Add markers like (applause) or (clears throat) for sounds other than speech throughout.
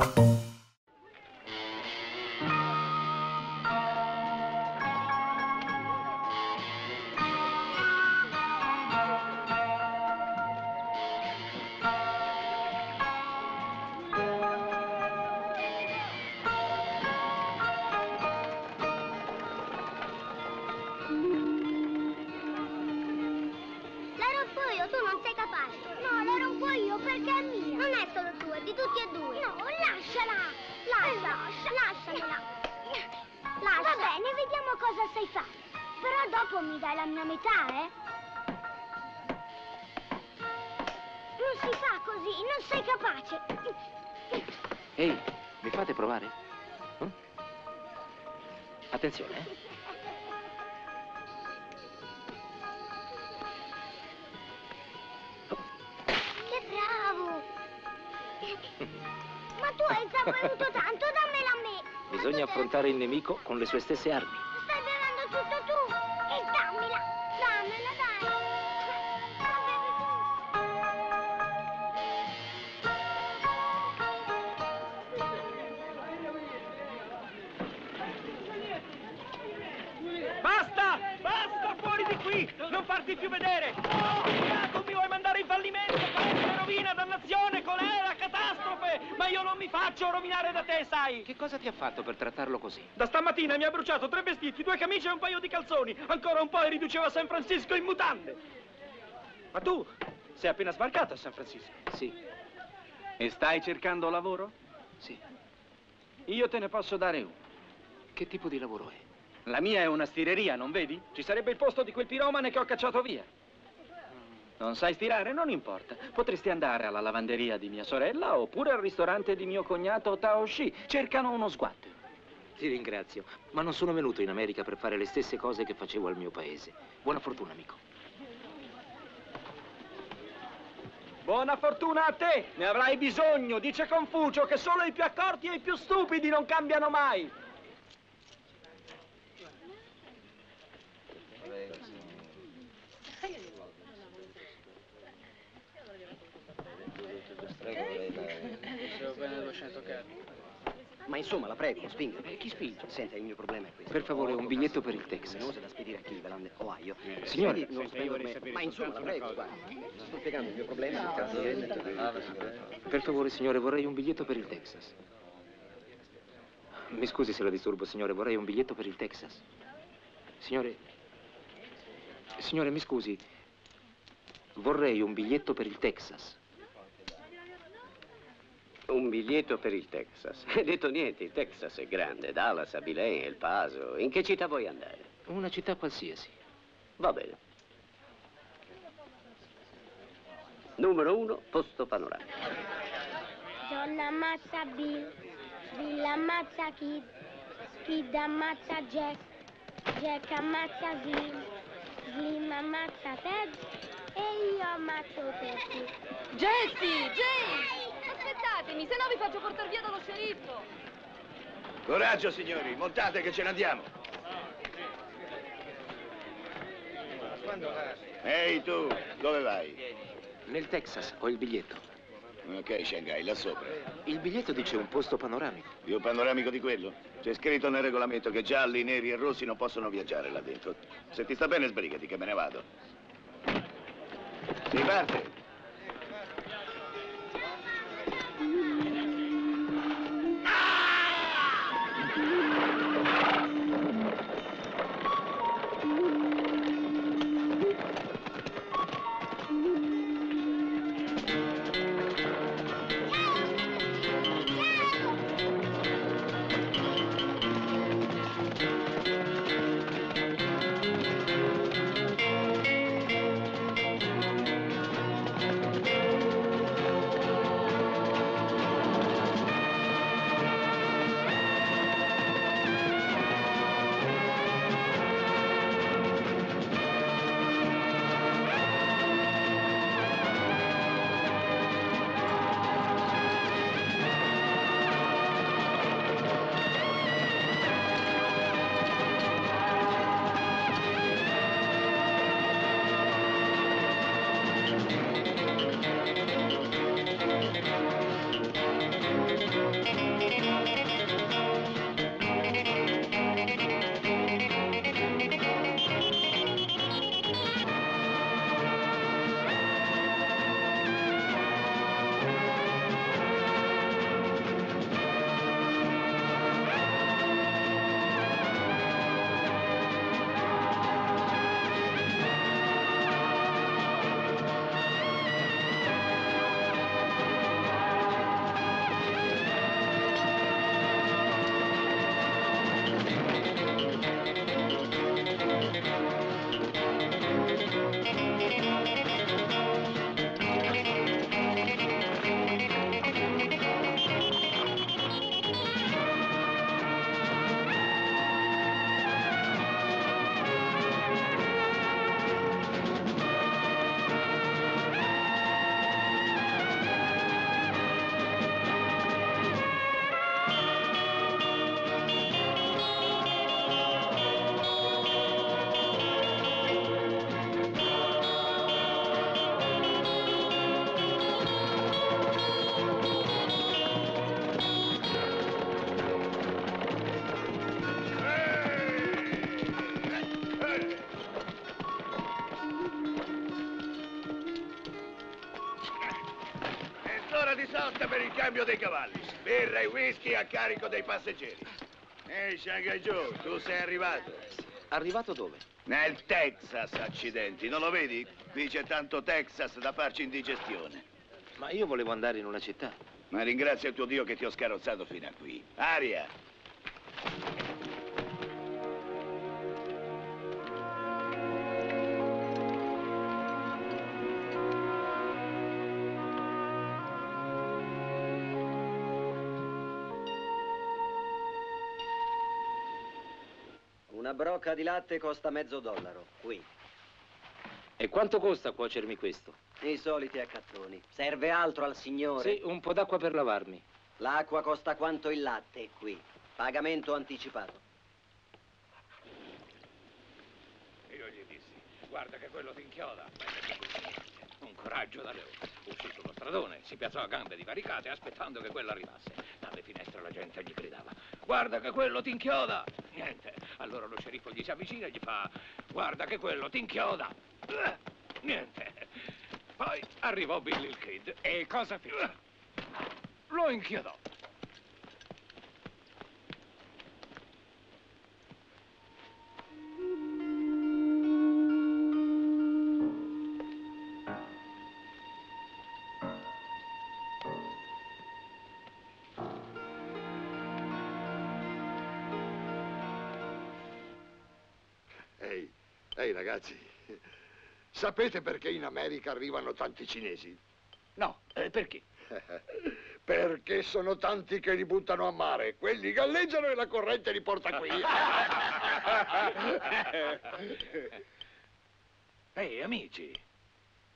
La affrontare il nemico con le sue stesse armi. Mi ha bruciato tre vestiti, due camicie e un paio di calzoni. Ancora un po' e riduceva San Francisco in mutande. Ma tu sei appena sbarcato a San Francisco. Sì, E stai cercando lavoro? sì. Io te ne posso dare uno. Che tipo di lavoro è? La mia è una stireria, non vedi? Ci sarebbe il posto di quel piromane che ho cacciato via. Non sai stirare? Non importa. Potresti andare alla lavanderia di mia sorella oppure al ristorante di mio cognato Tao Shi. Cercano uno sguatto. Ti ringrazio, ma non sono venuto in America per fare le stesse cose che facevo al mio paese. Buona fortuna, amico. Buona fortuna a te! Ne avrai bisogno, dice Confucio, che solo i più accorti e i più stupidi non cambiano mai. Ma insomma, la prego, spinga. chi spinge? Senta, il mio problema è questo. Per favore, un biglietto per il Texas. Venose da spedire a Cleveland, Ohio. Signore. Vedi, non spendo me- Ma insomma, la prego, guarda. Sto spiegando il mio problema. Per favore, signore, vorrei un biglietto per il Texas. Mi scusi se la disturbo, signore, vorrei un biglietto per il Texas. Signore. Signore, mi scusi. Vorrei un biglietto per il Texas. Un biglietto per il Texas. (laughs) Hai detto niente, il Texas è grande. Dallas, Abilene, El Paso. In che città vuoi andare? Una città qualsiasi. Va bene. Numero uno, posto panoramico. John ammazza Bill, Bill ammazza Kid, Kid ammazza Jack, Jack ammazza Slim, Slim ammazza Ted e io ammazzo Teddy. Jesse! Jay! Aspettatemi, se no vi faccio portare via dallo sceriffo! Coraggio, signori, montate che ce ne andiamo. Ehi tu, dove vai? Nel Texas ho il biglietto. Ok, Shanghai, là sopra. Il biglietto dice un posto panoramico. Più panoramico di quello? C'è scritto nel regolamento che gialli, neri e rossi non possono viaggiare là dentro. Se ti sta bene, sbrigati che me ne vado. Si parte. Sosta per il cambio dei cavalli. Birra e whisky a carico dei passeggeri. Ehi, Shanghai Joe, tu sei arrivato? Arrivato dove? Nel Texas, accidenti. Non lo vedi? Qui c'è tanto Texas da farci indigestione. Ma io volevo andare in una città. Ma ringrazia il tuo Dio che ti ho scarrozzato fino a qui. Aria! Una brocca di latte costa mezzo dollaro, qui. E quanto costa cuocermi questo? I soliti accattoni. Serve altro al signore? Sì, un po' d'acqua per lavarmi. L'acqua costa quanto il latte, qui. Pagamento anticipato. Io gli dissi, guarda che quello ti inchioda. Coraggio da leone. Uscì sullo stradone, si piazzò a gambe divaricate aspettando che quello arrivasse. Dalle finestre la gente gli gridava, guarda che quello ti inchioda. Niente. Allora lo sceriffo gli si avvicina e gli fa, guarda che quello ti inchioda. Niente. Poi arrivò Billy il Kid. E cosa fece? Lo inchiodò. Ragazzi, sapete perché in America arrivano tanti cinesi? No, eh, perché? (laughs) Perché sono tanti che li buttano a mare, quelli galleggiano e la corrente li porta qui. (laughs) Ehi, amici,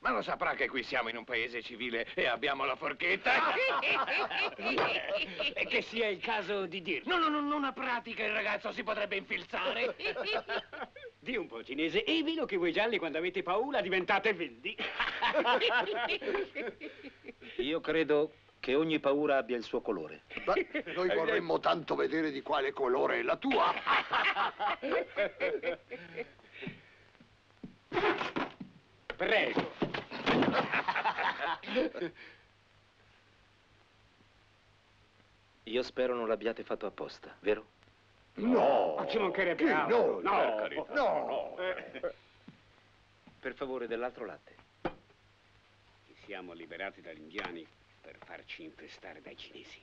ma lo saprà che qui siamo in un paese civile e abbiamo la forchetta? e (laughs) che sia il caso di dirlo. No, no, no, una pratica, il ragazzo si potrebbe infilzare. Di un po' cinese. E vino che voi gialli quando avete paura diventate verdi. (laughs) Io credo che ogni paura abbia il suo colore. Ma noi vorremmo tanto vedere di quale colore è la tua. (laughs) Prego. Io spero non l'abbiate fatto apposta, vero? No! Ma ci mancherebbe Chi? altro. No, No, no, no. Per favore, dell'altro latte. Ci siamo liberati dagli indiani per farci infestare dai cinesi.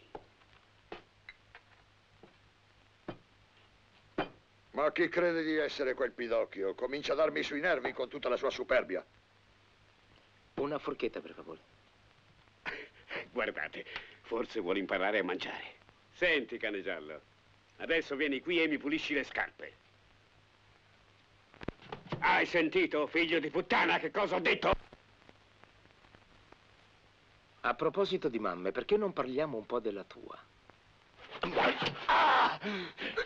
Ma chi crede di essere quel pidocchio? Comincia a darmi sui nervi con tutta la sua superbia. Una forchetta, per favore. (laughs) Guardate, forse vuole imparare a mangiare. Senti, cane giallo, adesso vieni qui e mi pulisci le scarpe. Hai sentito, figlio di puttana, che cosa ho detto? A proposito di mamme, perché non parliamo un po' della tua? Io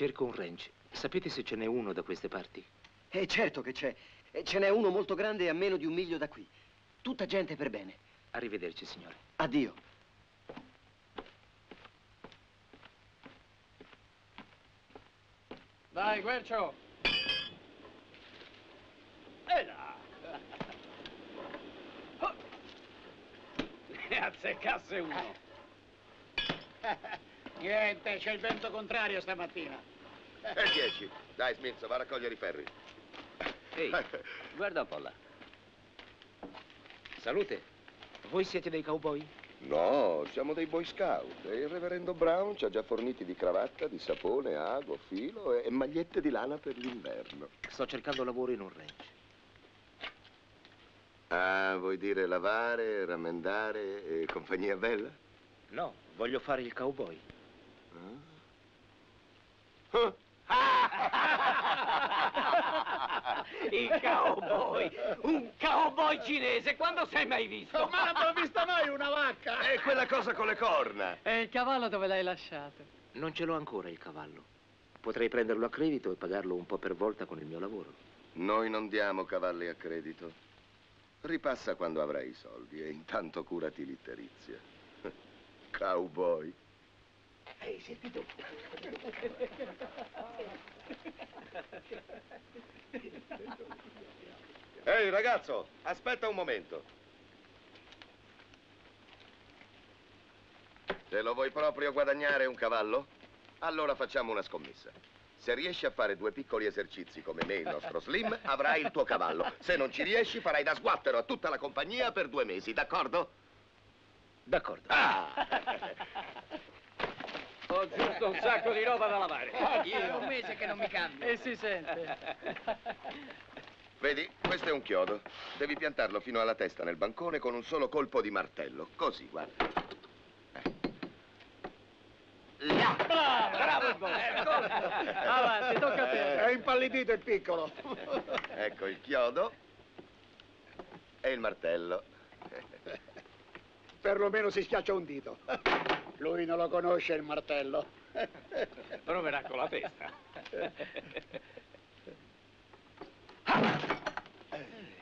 cerco un ranch. Sapete se ce n'è uno da queste parti? Eh, certo che c'è. E Ce n'è uno molto grande a meno di un miglio da qui. Tutta gente per bene. Arrivederci, signore. Addio. Dai, Guercio. E là. (laughs) (laughs) E azzeccasse uno. (laughs) Niente, c'è il vento contrario stamattina. E 10. Dai, Smith, va a raccogliere i ferri. Ehi, (laughs) guarda un po' là. Salute. Voi siete dei cowboy? No, siamo dei Boy Scout e il reverendo Brown ci ha già forniti di cravatta, di sapone, ago, filo e, e magliette di lana per l'inverno. Sto cercando lavoro in un ranch. Ah, vuoi dire lavare, rammendare e compagnia bella? No, voglio fare il cowboy. Il cowboy! Un cowboy cinese! Quando sei mai visto? Ma non ho visto mai una vacca! È quella cosa con le corna. E il cavallo dove l'hai lasciato? Non ce l'ho ancora il cavallo. Potrei prenderlo a credito e pagarlo un po' per volta con il mio lavoro. Noi non diamo cavalli a credito. Ripassa quando avrai i soldi e intanto curati l'itterizia. (laughs) Cowboy. Ehi, senti tu. Ehi, ragazzo, aspetta un momento. Se lo vuoi proprio guadagnare un cavallo? Allora facciamo una scommessa. Se riesci a fare due piccoli esercizi come me e il nostro Slim, avrai il tuo cavallo. Se non ci riesci, farai da sguattero a tutta la compagnia per due mesi, d'accordo? D'accordo. Ah! (laughs) Ho giusto un sacco di roba da lavare. Io un mese che non mi cambio. E si sente. Vedi, questo è un chiodo. Devi piantarlo fino alla testa nel bancone con un solo colpo di martello. Così, guarda. Bravo, bravo il boss. Avanti, tocca a te. È impallidito il piccolo. Ecco il chiodo e il martello. (laughs) Perlomeno si schiaccia un dito. Lui non lo conosce il martello. Proverà con la testa.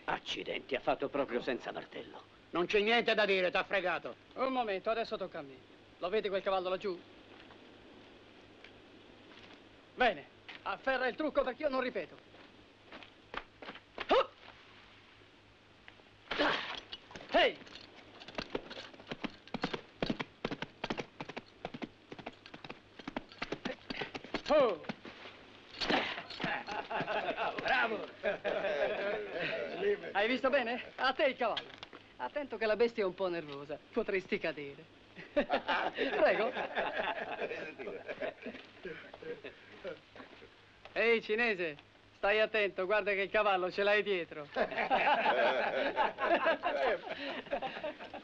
Accidenti, ha fatto proprio senza martello. Non c'è niente da dire, t'ha fregato. Un momento, adesso tocca a me. Lo vedi quel cavallo laggiù? Bene, afferra il trucco perché io non ripeto. Oh! Ehi! Oh! Bravo! Hai visto bene? A te il cavallo. Attento che la bestia è un po' nervosa. Potresti cadere. (laughs) Prego. Ehi, cinese, stai attento, guarda che il cavallo ce l'hai dietro. (laughs)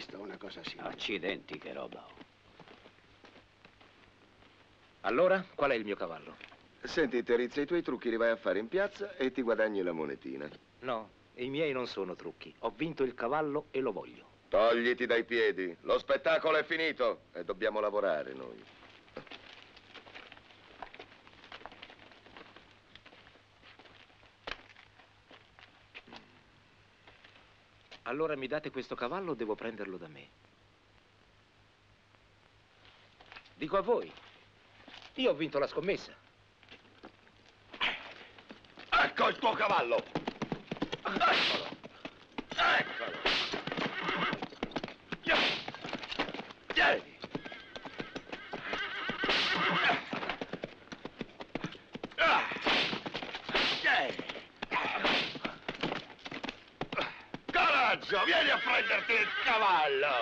visto una cosa simile. Accidenti, che roba. Allora, qual è il mio cavallo? Senti, Terizia, i tuoi trucchi li vai a fare in piazza e ti guadagni la monetina. No, i miei non sono trucchi. Ho vinto il cavallo e lo voglio. Togliti dai piedi, lo spettacolo è finito e dobbiamo lavorare noi. Allora mi date questo cavallo o devo prenderlo da me? Dico a voi. Io ho vinto la scommessa. Ecco il tuo cavallo! Eccolo!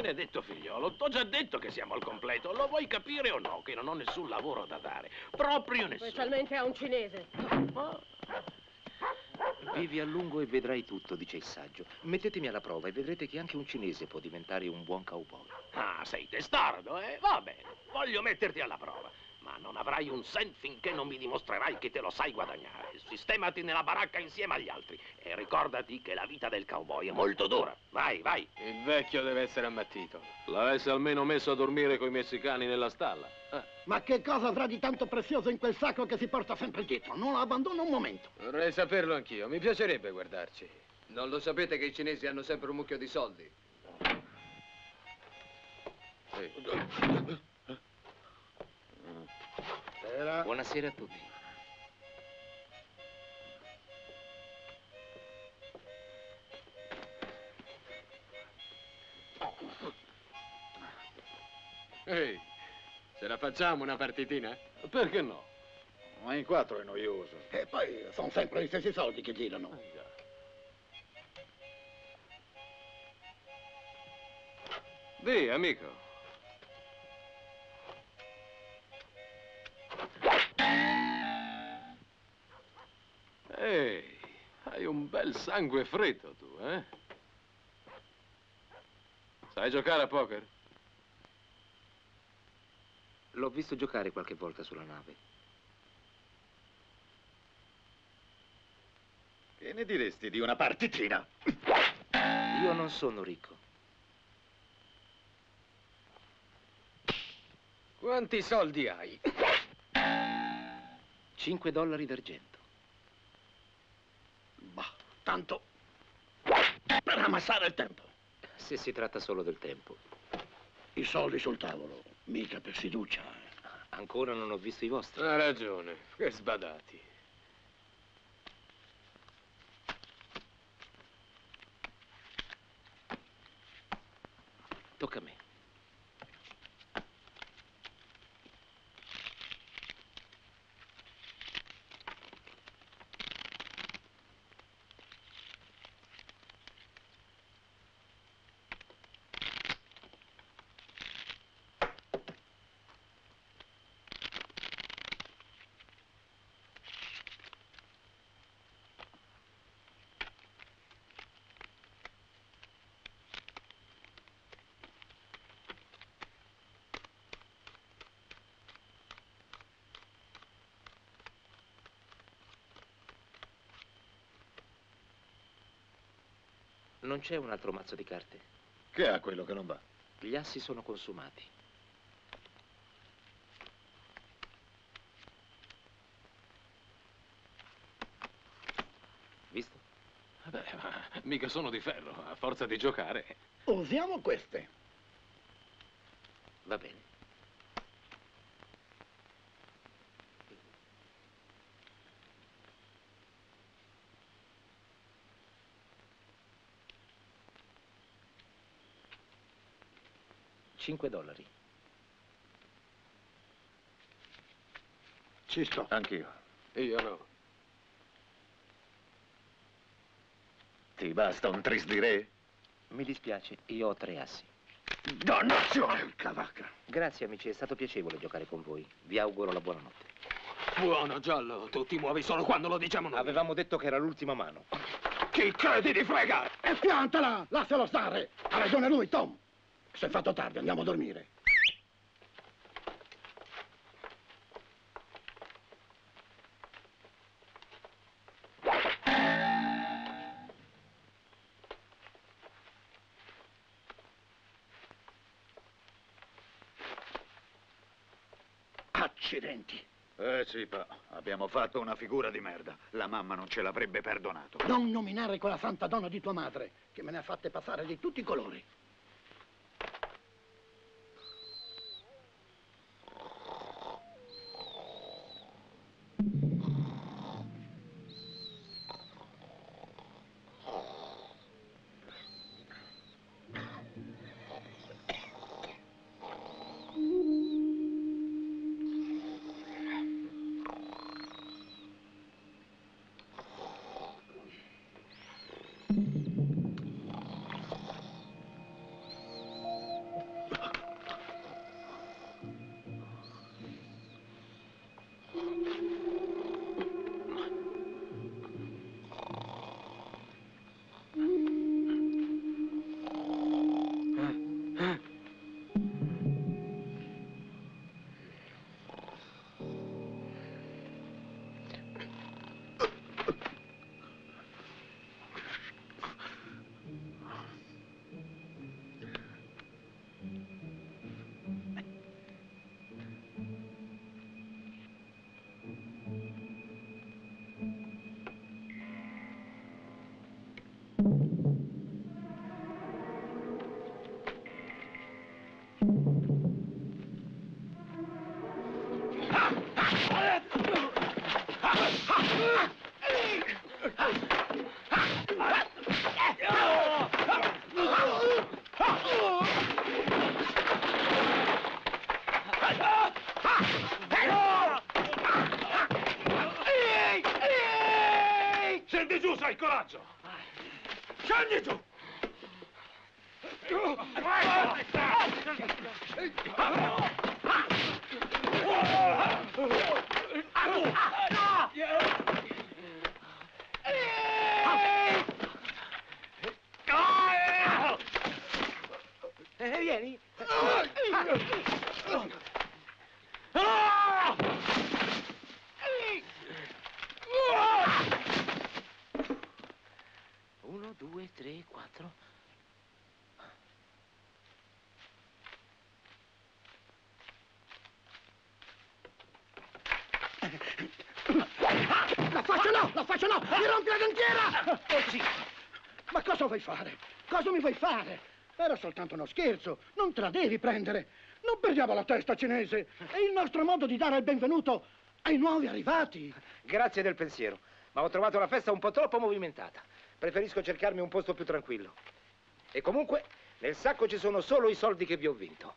benedetto figliolo, t'ho già detto che siamo al completo. Lo vuoi capire o no? Che non ho nessun lavoro da dare. Proprio nessuno. Specialmente a un cinese. Vivi a lungo e vedrai tutto, dice il saggio. Mettetemi alla prova e vedrete che anche un cinese può diventare un buon cowboy. Ah, sei testardo, eh? Va bene, voglio metterti alla prova. Ma non avrai un cent finché non mi dimostrerai che te lo sai guadagnare. Sistemati nella baracca insieme agli altri e ricordati che la vita del cowboy è molto dura. Vai, vai. Il vecchio deve essere ammattito. L'avesse almeno messo a dormire coi messicani nella stalla. Eh. Ma che cosa avrà di tanto prezioso in quel sacco che si porta sempre dietro? Non lo abbandono un momento. Vorrei saperlo anch'io, mi piacerebbe guardarci. Non lo sapete che i cinesi hanno sempre un mucchio di soldi? Sì. Era... Buonasera a tutti. Ehi, ce la facciamo una partitina? Perché no? Ma in quattro è noioso. E poi sono sempre gli stessi soldi che girano. Di, amico. Ehi, hai un bel sangue freddo tu, eh? Sai giocare a poker? L'ho visto giocare qualche volta sulla nave. Che ne diresti di una partitina? Io non sono ricco. Quanti soldi hai? 5 dollari d'argento. Bah, tanto per ammassare il tempo. Se si tratta solo del tempo. I soldi sul tavolo, mica per fiducia. Ancora non ho visto i vostri. Ha ragione, che sbadati. Tocca a me. Non c'è un altro mazzo di carte. Che ha quello che non va? Gli assi sono consumati. Visto? Beh, ma mica sono di ferro, a forza di giocare. Usiamo queste. Va bene. Cinque dollari. Ci sto. Anch'io. Io no. Ti basta un tris di re? Mi dispiace, io ho tre assi. Dannazione, cavacca. Grazie amici, è stato piacevole giocare con voi. Vi auguro la buonanotte. Buono, Giallo, tu ti muovi solo quando lo diciamo noi. Avevamo detto che era l'ultima mano. Chi credi di fregare? E piantala! Lascialo stare! Ha ragione lui, Tom. Si è fatto tardi, andiamo a dormire. Accidenti. Eh sì, pa, abbiamo fatto una figura di merda. La mamma non ce l'avrebbe perdonato. Non nominare quella santa donna di tua madre, che me ne ha fatte passare di tutti i colori. La faccia no, la faccia no! Mi rompi la dentiera! Oh, sì. Ma cosa vuoi fare? Cosa mi vuoi fare? Era soltanto uno scherzo, non te la devi prendere. Non perdiamo la testa, cinese. È il nostro modo di dare il benvenuto ai nuovi arrivati. Grazie del pensiero, ma ho trovato la festa un po' troppo movimentata. Preferisco cercarmi un posto più tranquillo. E comunque, nel sacco ci sono solo i soldi che vi ho vinto.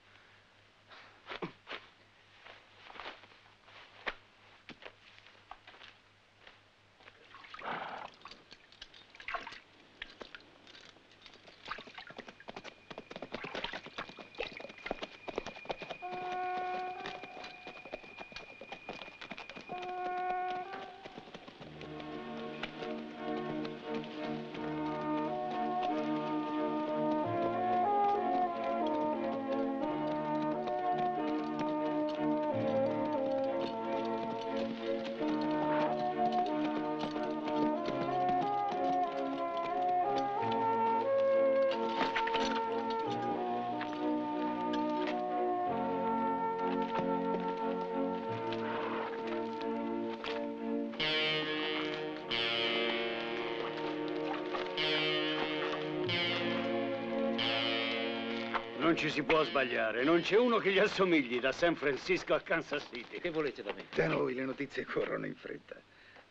Ci si può sbagliare, non c'è uno che gli assomigli da San Francisco a Kansas City. Che volete da me? Da noi le notizie corrono in fretta.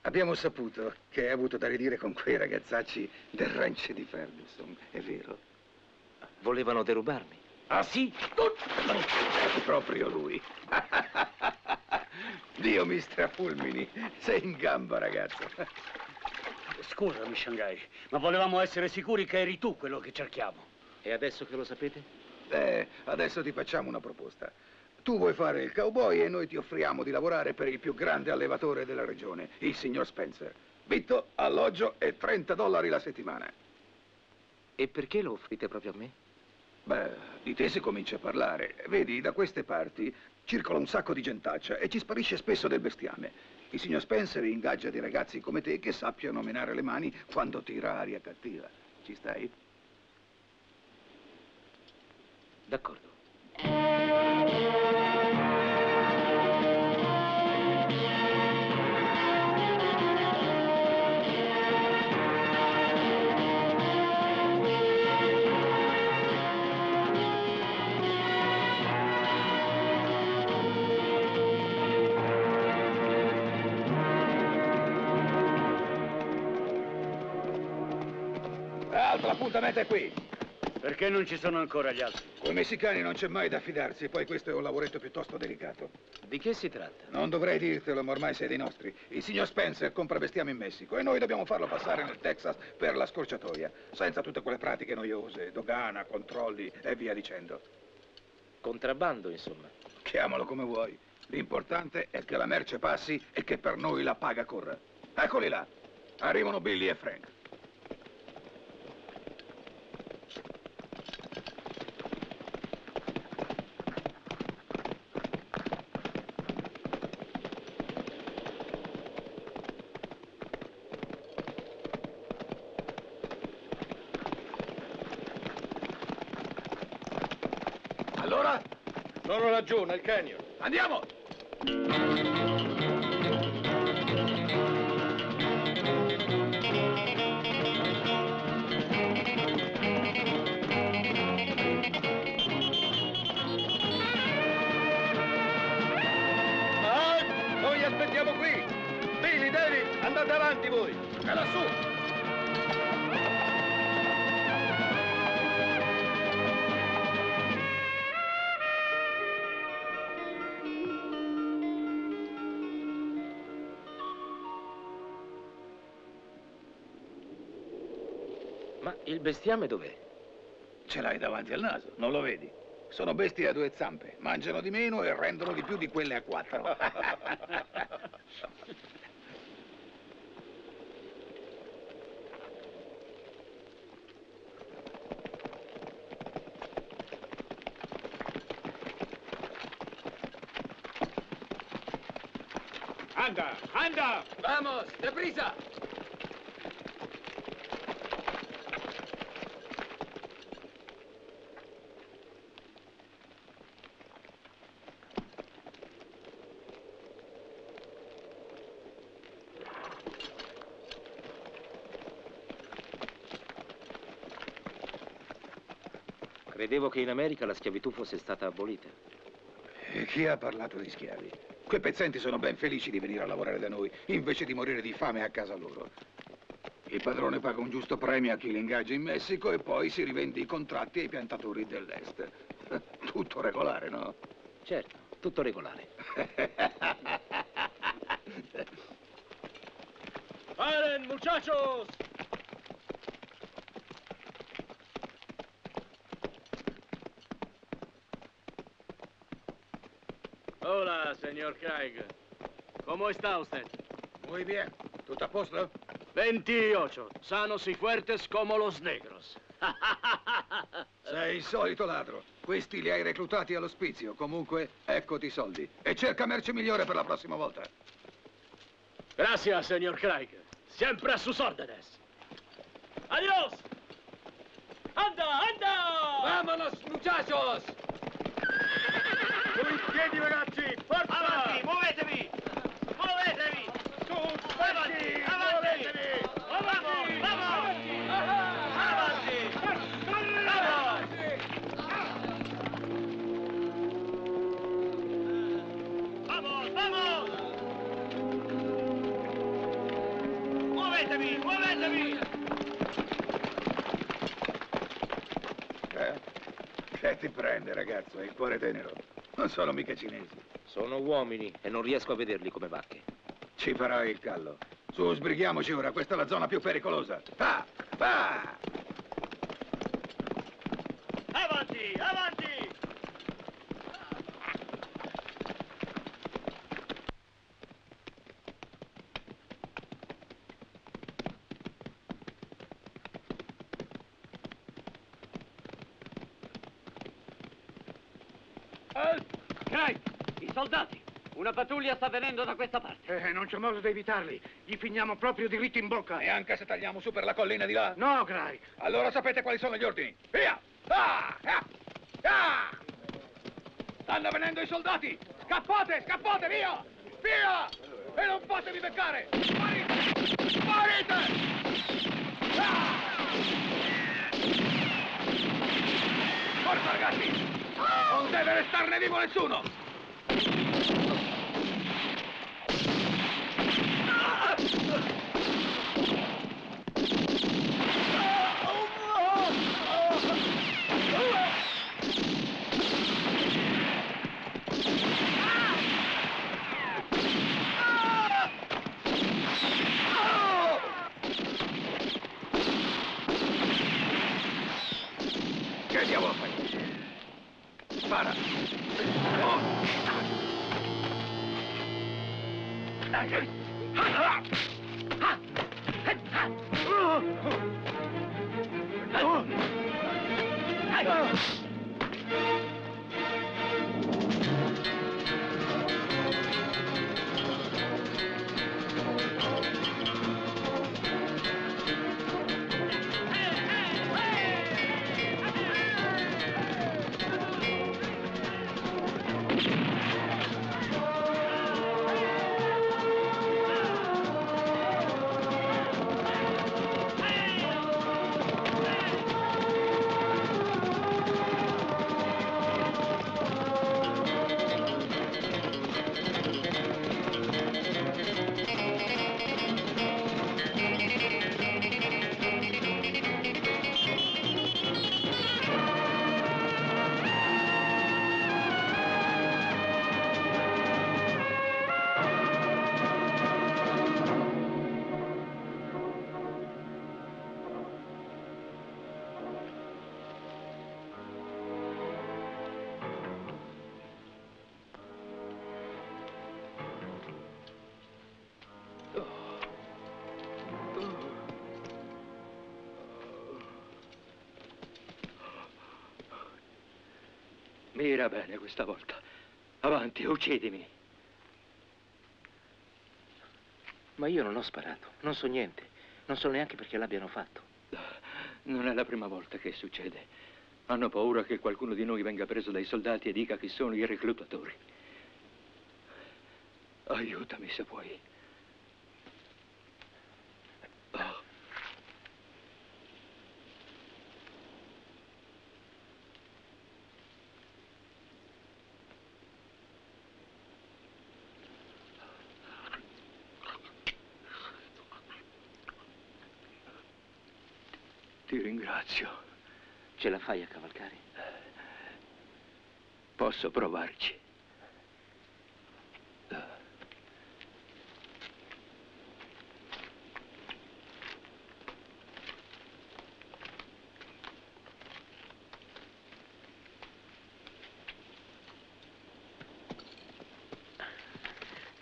Abbiamo saputo che hai avuto da ridire con quei ragazzacci del ranch di Ferguson, è vero? Volevano derubarmi. Ah sì? Proprio lui. (laughs) Dio mi strafulmini, sei in gamba ragazzo. Scusami, Shanghai, ma volevamo essere sicuri che eri tu quello che cerchiamo. E adesso che lo sapete? Beh, adesso ti facciamo una proposta. Tu vuoi fare il cowboy e noi ti offriamo di lavorare per il più grande allevatore della regione, il signor Spencer. Vitto, alloggio e 30 dollari la settimana. E perché lo offrite proprio a me? Beh, di te si comincia a parlare. Vedi, da queste parti circola un sacco di gentaccia e ci sparisce spesso del bestiame. Il signor Spencer ingaggia dei ragazzi come te che sappiano menare le mani quando tira aria cattiva. Ci stai? D'accordo. L'appuntamento è qui. Perché non ci sono ancora gli altri? Con i messicani non c'è mai da fidarsi, poi questo è un lavoretto piuttosto delicato. Di che si tratta? Non dovrei dirtelo, ma ormai sei dei nostri. Il signor Spencer compra bestiame in Messico e noi dobbiamo farlo passare nel Texas per la scorciatoia, senza tutte quelle pratiche noiose, dogana, controlli e via dicendo. Contrabbando, insomma. Chiamalo come vuoi. L'importante è che la merce passi e che per noi la paga corra. Eccoli là. Arrivano Billy e Frank. Allora? Sono laggiù, nel canyon. Andiamo! Bestiame dov'è? Ce l'hai davanti al naso, non lo vedi? Sono bestie a due zampe, mangiano di meno e rendono di più di quelle a quattro. Anda, anda! Vamos, deprisa! Credevo che in America la schiavitù fosse stata abolita. E chi ha parlato di schiavi? Quei pezzenti sono ben felici di venire a lavorare da noi, invece di morire di fame a casa loro. Il padrone paga un giusto premio a chi li ingaggia in Messico e poi si rivende i contratti ai piantatori dell'Est. (laughs) Tutto regolare, no? Certo, tutto regolare. (laughs) ¡Paren, muchachos! Señor Craig. ¿Cómo está usted? Muy bien. ¿Tutto a posto? 28, sanos y fuertes como los negros. (laughs) Sei il solito ladro. Questi li hai reclutati all'ospizio. Comunque, eccoti i soldi. E cerca merce migliore per la prossima volta. Gracias, señor Craig. Siempre a sus órdenes. ¡Adiós! ¡Anda, anda! ¡Vámonos, muchachos! Piedi, ragazzi! Forza! Avanti, muovetevi! Muovetevi! Su, Avanti, avanti! avanti! Avanti! Avanti! Vamos! ¡Vamos, vamos! ¡Muovetevi, muovetevi! Eh? Che ti prende, ragazzo? Hai il cuore tenero. Non sono mica cinesi. Sono uomini e non riesco a vederli come vacche. Ci farai il callo. Su, sbrighiamoci ora. Questa è la zona più pericolosa. Va! Va! ¡Avanti, avanti! Craig, i soldati! Pattuglia sta venendo da questa parte. Eh, non c'è modo di evitarli. Gli finiamo proprio diritto in bocca. E anche se tagliamo su per la collina di là? No, Craig. Allora sapete quali sono gli ordini. Via! Ah! Ah! Ah! Stanno venendo i soldati! Scappate, scappate, via! Via! E non fatevi beccare! Sparite! Sparite! Ah! Forza, ragazzi! Non deve restarne vivo nessuno! Mira bene questa volta. Avanti, uccidimi. Ma io non ho sparato, non so niente. Non so neanche perché l'abbiano fatto. Non è la prima volta che succede. Hanno paura che qualcuno di noi venga preso dai soldati e dica che sono i reclutatori. Aiutami se puoi. Oh. Ringrazio. Ce la fai a cavalcare? Posso provarci.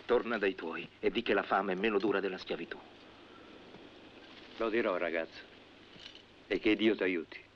Torna dai tuoi e di che la fame è meno dura della schiavitù. Lo dirò, ragazzo. E che Dio ti aiuti.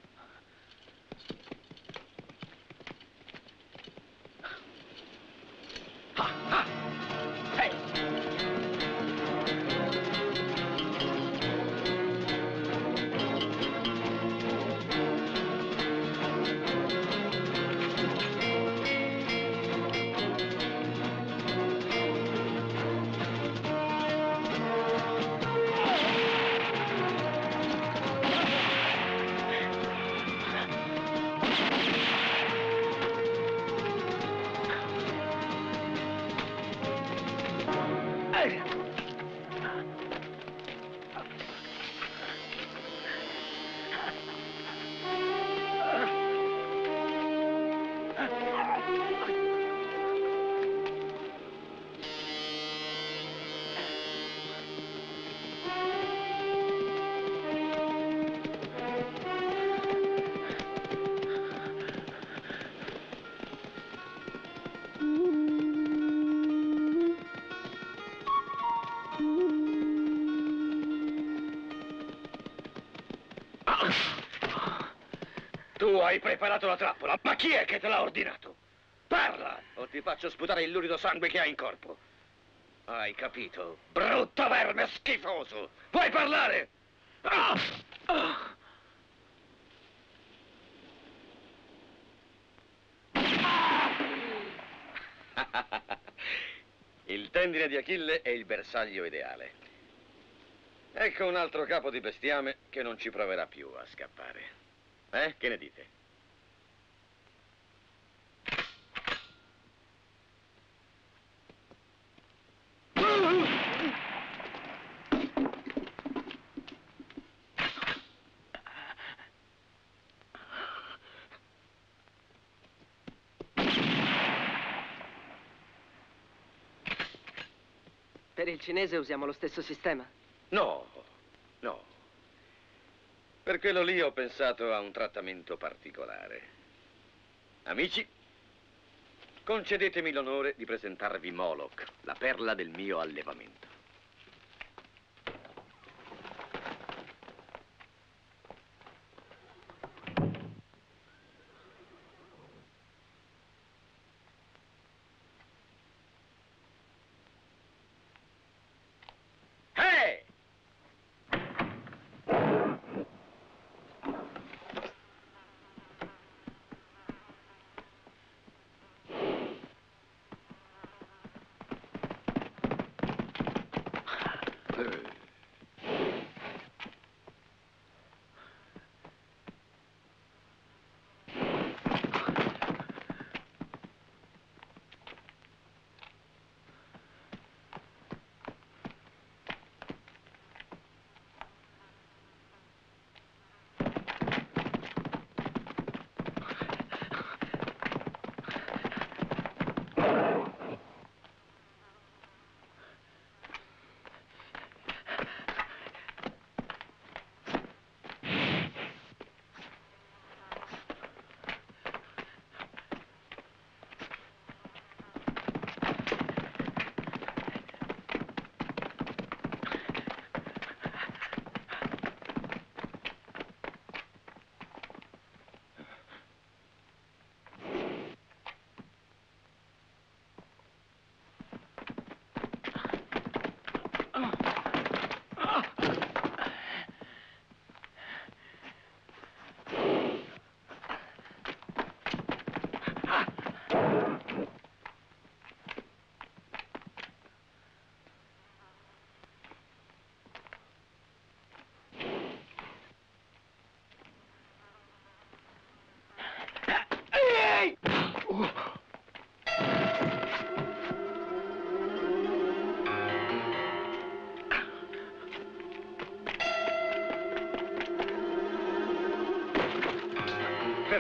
Hai preparato la trappola, ma chi è che te l'ha ordinato? Parla, o ti faccio sputare il lurido sangue che hai in corpo. Hai capito? Brutto verme schifoso! Puoi parlare? Ah! Ah! Il tendine di Achille è il bersaglio ideale. Ecco un altro capo di bestiame che non ci proverà più a scappare. Eh? Che ne dite? Per il cinese usiamo lo stesso sistema? No, no. Per quello lì ho pensato a un trattamento particolare. Amici, concedetemi l'onore di presentarvi Moloch, la perla del mio allevamento.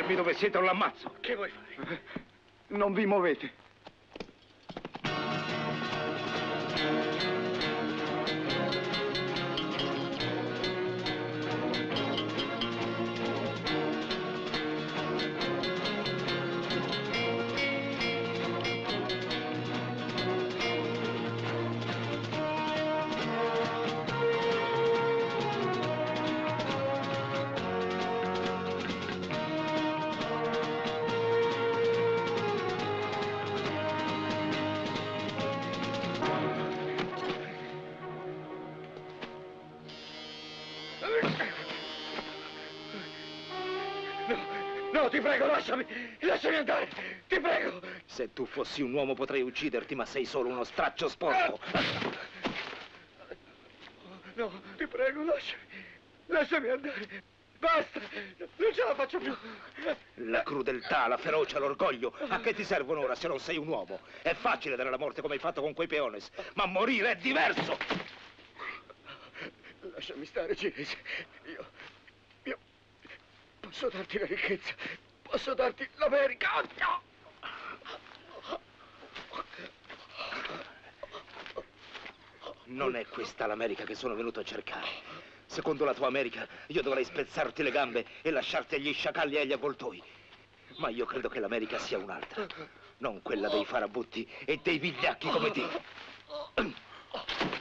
Dirmi dove siete o l'ammazzo. Che vuoi fare? Non vi muovete. Se tu fossi un uomo potrei ucciderti, ma sei solo uno straccio sporco. No, ti prego, lasciami! Lasciami andare! Basta! Non ce la faccio più! La crudeltà, la ferocia, l'orgoglio, a che ti servono ora se non sei un uomo? È facile dare la morte come hai fatto con quei peones, ma morire è diverso! Lasciami stare, cinese. Io... Io... Posso darti la ricchezza. Posso darti l'America. No! Non è questa l'America che sono venuto a cercare. Secondo la tua America, io dovrei spezzarti le gambe e lasciarti agli sciacalli e agli avvoltoi. Ma io credo che l'America sia un'altra. Non quella dei farabutti e dei vigliacchi come te.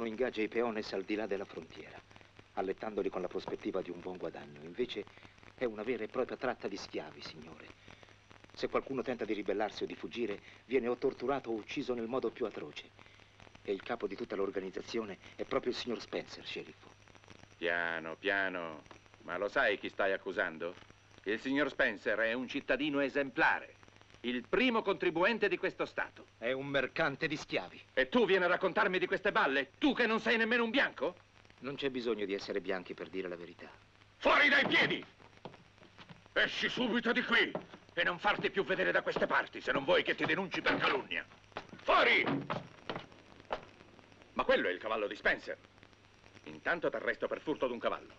Qualcuno ingaggia i peones al di là della frontiera, allettandoli con la prospettiva di un buon guadagno. Invece è una vera e propria tratta di schiavi, signore. Se qualcuno tenta di ribellarsi o di fuggire, viene o torturato o ucciso nel modo più atroce. E il capo di tutta l'organizzazione è proprio il signor Spencer, sceriffo. Piano, piano. Ma lo sai chi stai accusando? Il signor Spencer è un cittadino esemplare. Il primo contribuente di questo Stato. È un mercante di schiavi. E tu vieni a raccontarmi di queste balle? Tu che non sei nemmeno un bianco? Non c'è bisogno di essere bianchi per dire la verità. Fuori dai piedi! Esci subito di qui e non farti più vedere da queste parti se non vuoi che ti denunci per calunnia. Fuori! Ma quello è il cavallo di Spencer. Intanto t'arresto per furto d'un cavallo.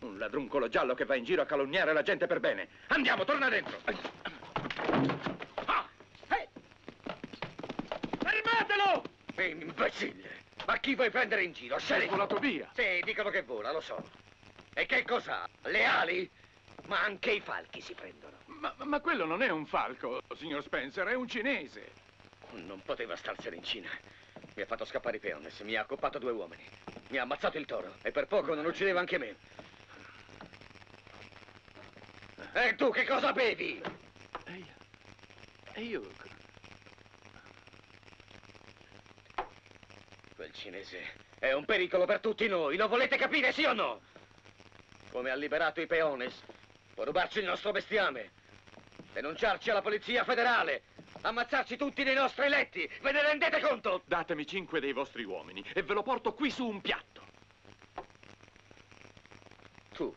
Un ladruncolo giallo che va in giro a calunniare la gente per bene. Andiamo, torna dentro. Fermatelo! Imbecille! Ma chi vuoi prendere in giro? Sceriffo? volato via. Sì, dicono che vola, lo so. E che cos'ha? Le ali? Ma anche i falchi si prendono. Ma, ma quello non è un falco, signor Spencer, è un cinese. Non poteva starsene in Cina. Mi ha fatto scappare i peones, mi ha accoppato due uomini. Mi ha ammazzato il toro e per poco non uccideva anche me. E tu che cosa bevi? E io... Quel cinese è un pericolo per tutti noi, lo volete capire, sì o no? Come ha liberato i peones, può rubarci il nostro bestiame, denunciarci alla polizia federale, ammazzarci tutti nei nostri letti, ve ne rendete conto? Datemi cinque dei vostri uomini e ve lo porto qui su un piatto. Tu,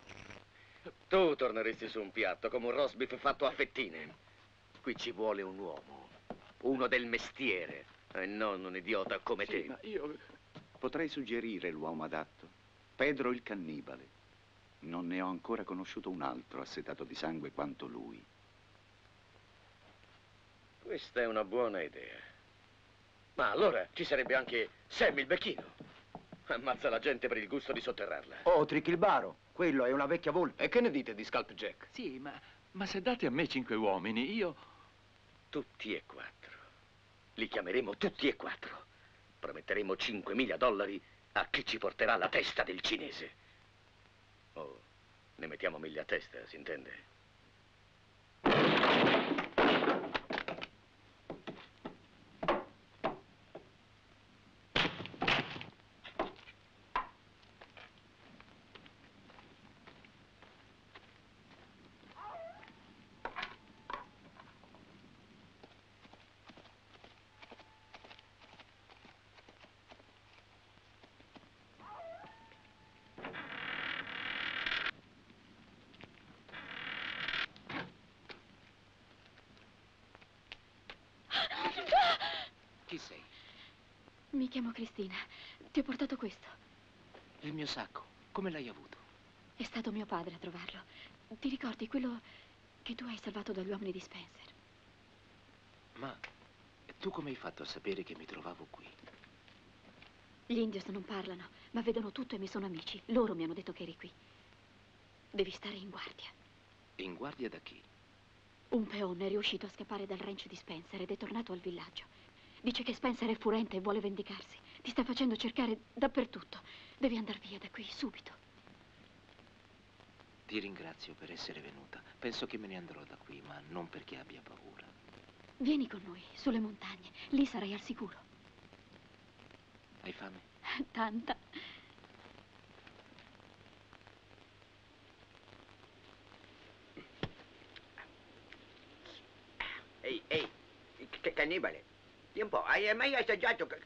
tu torneresti su un piatto come un roast beef fatto a fettine. Qui ci vuole un uomo, uno del mestiere, e non un idiota come te. ma io... Potrei suggerire l'uomo adatto. Pedro il cannibale. Non ne ho ancora conosciuto un altro assetato di sangue quanto lui. Questa è una buona idea. Ma allora ci sarebbe anche Sammy il becchino. Ammazza la gente per il gusto di sotterrarla. Oh, Trick il Baro, quello è una vecchia volpe. E che ne dite di Scalp Jack? Sì, ma, ma se date a me cinque uomini, io... Tutti e quattro. Li chiameremo tutti e quattro. Prometteremo 5.000 dollari a chi ci porterà la testa del cinese. Oh, ne mettiamo mille a testa, si intende? Mi chiamo Cristina. Ti ho portato questo. Il mio sacco, come l'hai avuto? È stato mio padre a trovarlo. Ti ricordi quello che tu hai salvato dagli uomini di Spencer? Ma tu come hai fatto a sapere che mi trovavo qui? Gli Indios non parlano, ma vedono tutto e mi sono amici. Loro mi hanno detto che eri qui. Devi stare in guardia. In guardia da chi? Un peone è riuscito a scappare dal ranch di Spencer ed è tornato al villaggio. Dice che Spencer è furente e vuole vendicarsi. Ti sta facendo cercare dappertutto. Devi andare via da qui, subito. Ti ringrazio per essere venuta. Penso che me ne andrò da qui, ma non perché abbia paura. Vieni con noi, sulle montagne. Lì sarai al sicuro. Hai fame? (laughs) Tanta. Ehi, ehi, cannibale, di un po', hai mai assaggiato ca-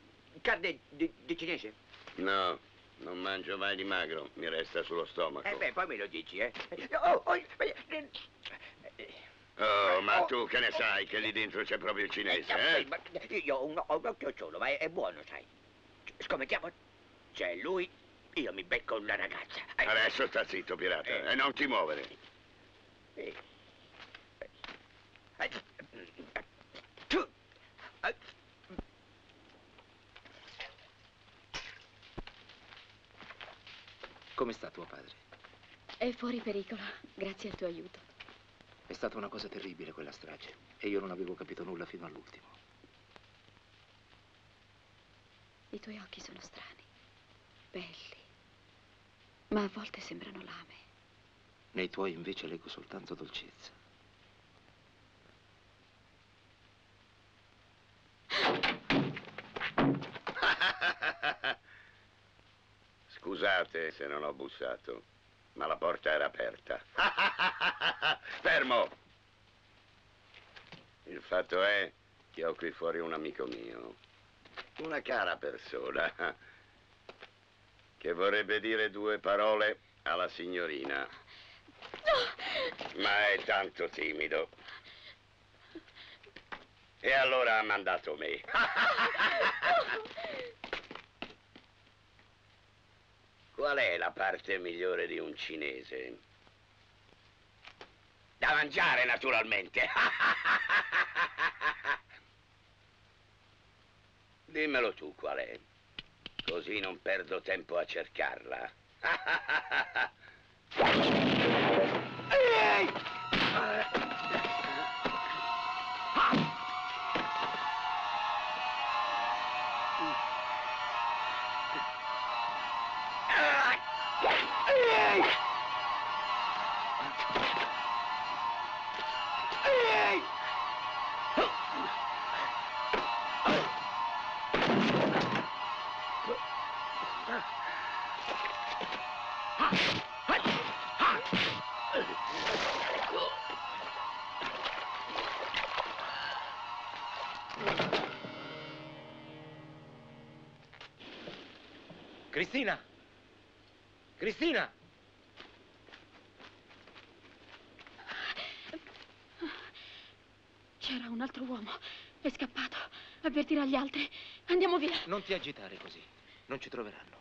carne di, di cinese? No, non mangio mai di magro, mi resta sullo stomaco. Eh beh, poi me lo dici, eh. Oh, oh, eh, Oh, ma tu che ne sai che lì dentro c'è proprio il cinese, eh, eh? ma io ho un, ho un occhio solo, ma è, è buono, sai. Scommettiamo? C'è lui, io mi becco una ragazza. Eh, Adesso sta zitto, pirata, Eh. e non ti muovere. eh, eh, tu, eh, Come sta tuo padre? È fuori pericolo, grazie al tuo aiuto. È stata una cosa terribile quella strage e io non avevo capito nulla fino all'ultimo. I tuoi occhi sono strani, belli, ma a volte sembrano lame. Nei tuoi invece leggo soltanto dolcezza. Scusate se non ho bussato, ma la porta era aperta. (laughs) Fermo! Il fatto è che ho qui fuori un amico mio, una cara persona, che vorrebbe dire due parole alla signorina, ma è tanto timido. E allora ha mandato me. (laughs) Qual è la parte migliore di un cinese? Da mangiare, naturalmente. (laughs) Dimmelo tu qual è. Così non perdo tempo a cercarla. (laughs) Cristina! C'era un altro uomo, è scappato. Avvertirà gli altri. Andiamo via. Non ti agitare così. Non ci troveranno.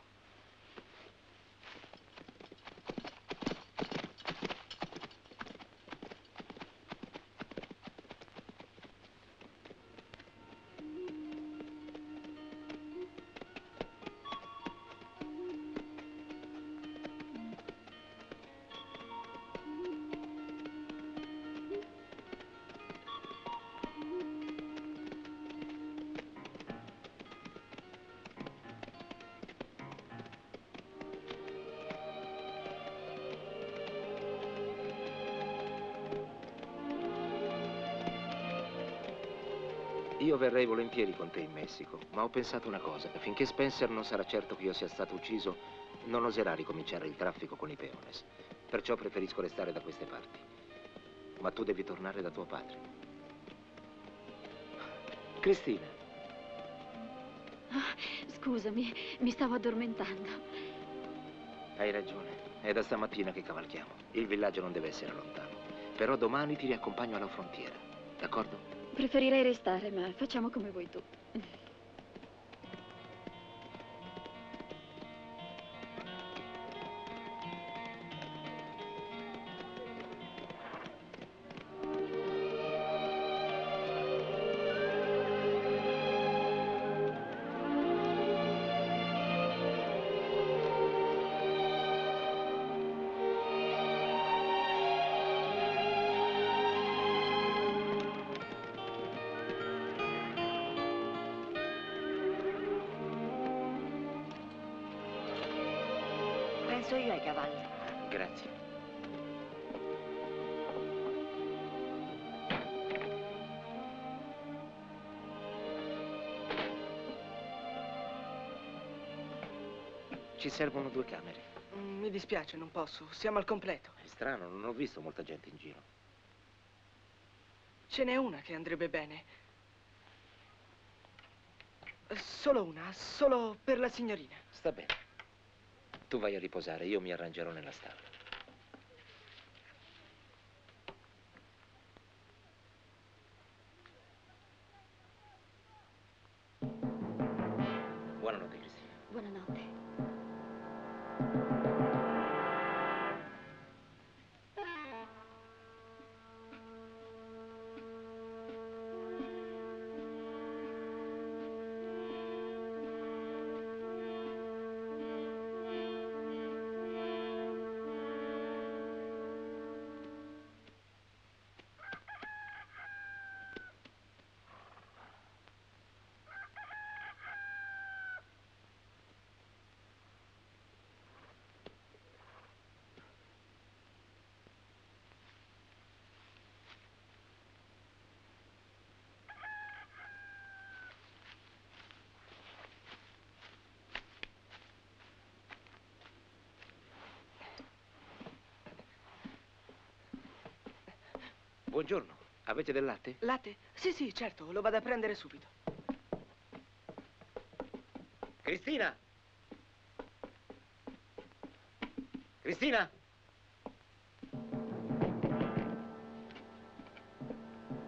Volentieri con te in Messico, ma ho pensato una cosa. Finché Spencer non sarà certo che io sia stato ucciso, non oserà ricominciare il traffico con i peones. Perciò preferisco restare da queste parti. Ma tu devi tornare da tuo padre. Cristina, Ah, scusami, mi stavo addormentando. hai ragione. È da stamattina che cavalchiamo. Il villaggio non deve essere lontano. Però domani ti riaccompagno alla frontiera. D'accordo? Preferirei restare, ma facciamo come vuoi tu. Ci servono due camere. Mm, Mi dispiace, non posso. Siamo al completo. È strano, non ho visto molta gente in giro. Ce n'è una che andrebbe bene. Solo una, solo per la signorina. Sta bene. Tu vai a riposare, io mi arrangerò nella stalla. Buongiorno. Avete del latte? Latte? Sì, sì, certo, lo vado a prendere subito. Cristina! Cristina!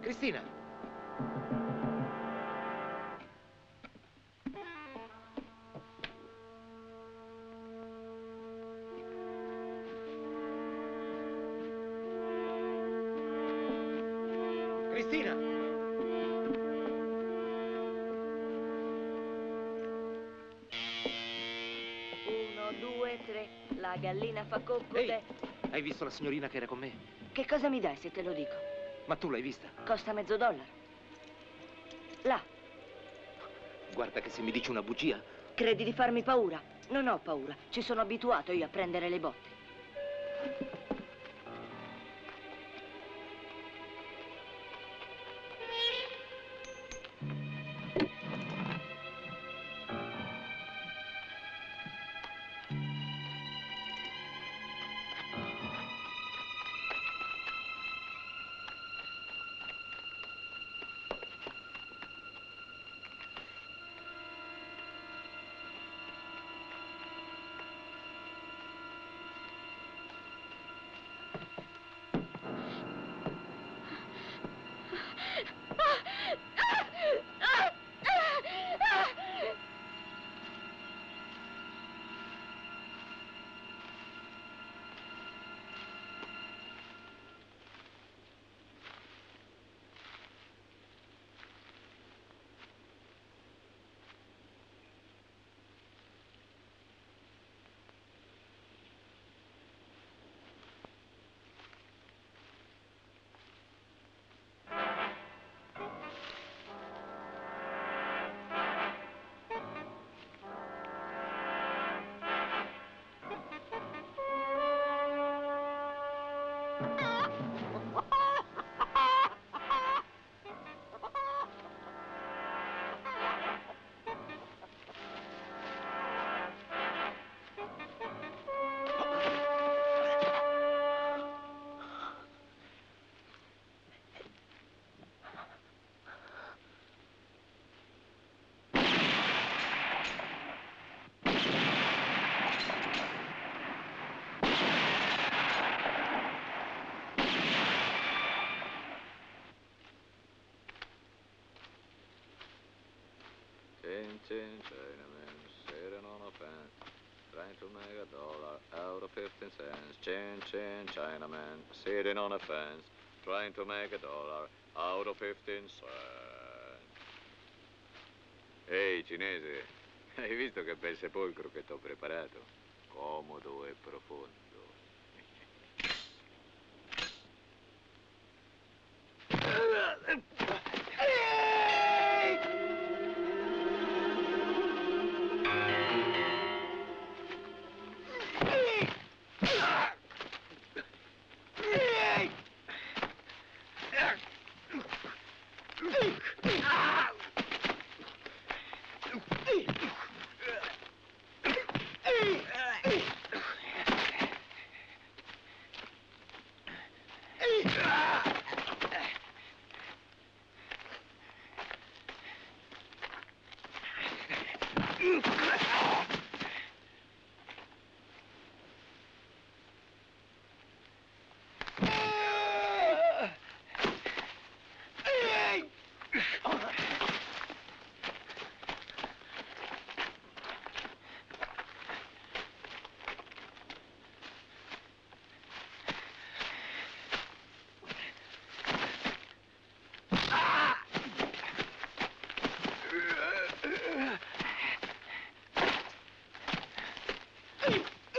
Cristina! Gallina fa cocco. Ehi, hai visto la signorina che era con me? Che cosa mi dai se te lo dico? Ma tu l'hai vista? Costa mezzo dollaro. Là, Guarda che se mi dici una bugia... credi di farmi paura? Non ho paura. Ci sono abituato io a prendere le botte. Chin chin Chinaman, sitting on a fence, trying to make a dollar out of 15 cents. Chin chin Chinaman, sitting on a fence, trying to make a dollar out of 15 cents. Ehi, cinese, (laughs) hai visto che bel sepolcro che t'ho preparato? Comodo e profondo.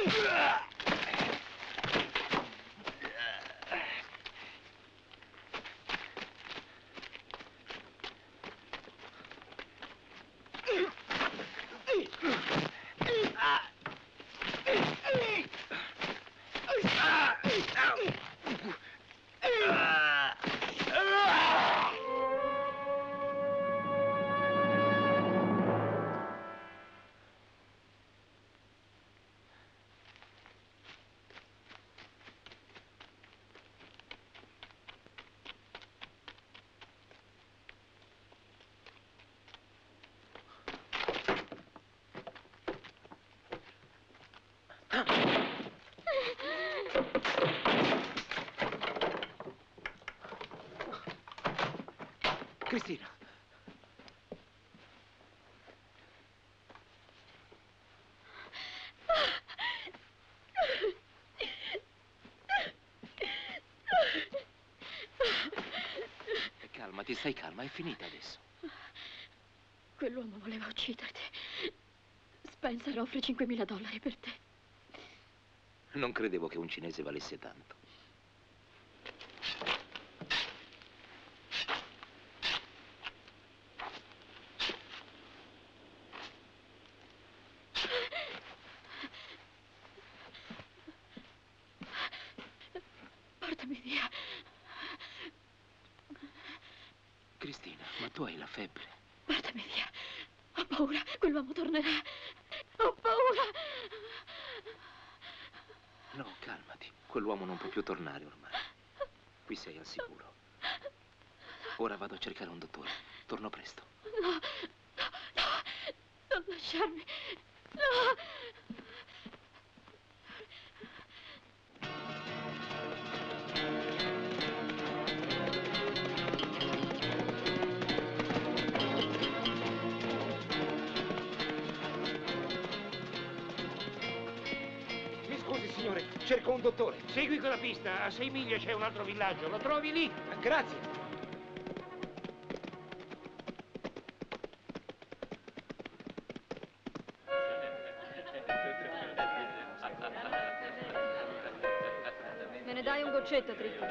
Yeah! (laughs) Cristina. Calmati, stai calma, è finita adesso. Quell'uomo voleva ucciderti. Spencer offre 5.000 dollari per te. Non credevo che un cinese valesse tanto. Portami via. Cristina, ma tu hai la febbre. Portami via. Ho paura. Quell'uomo tornerà. Ho paura. No, calmati. Quell'uomo non può più tornare villaggio, lo trovi lì? Grazie. Me ne dai un goccetto, Tricky?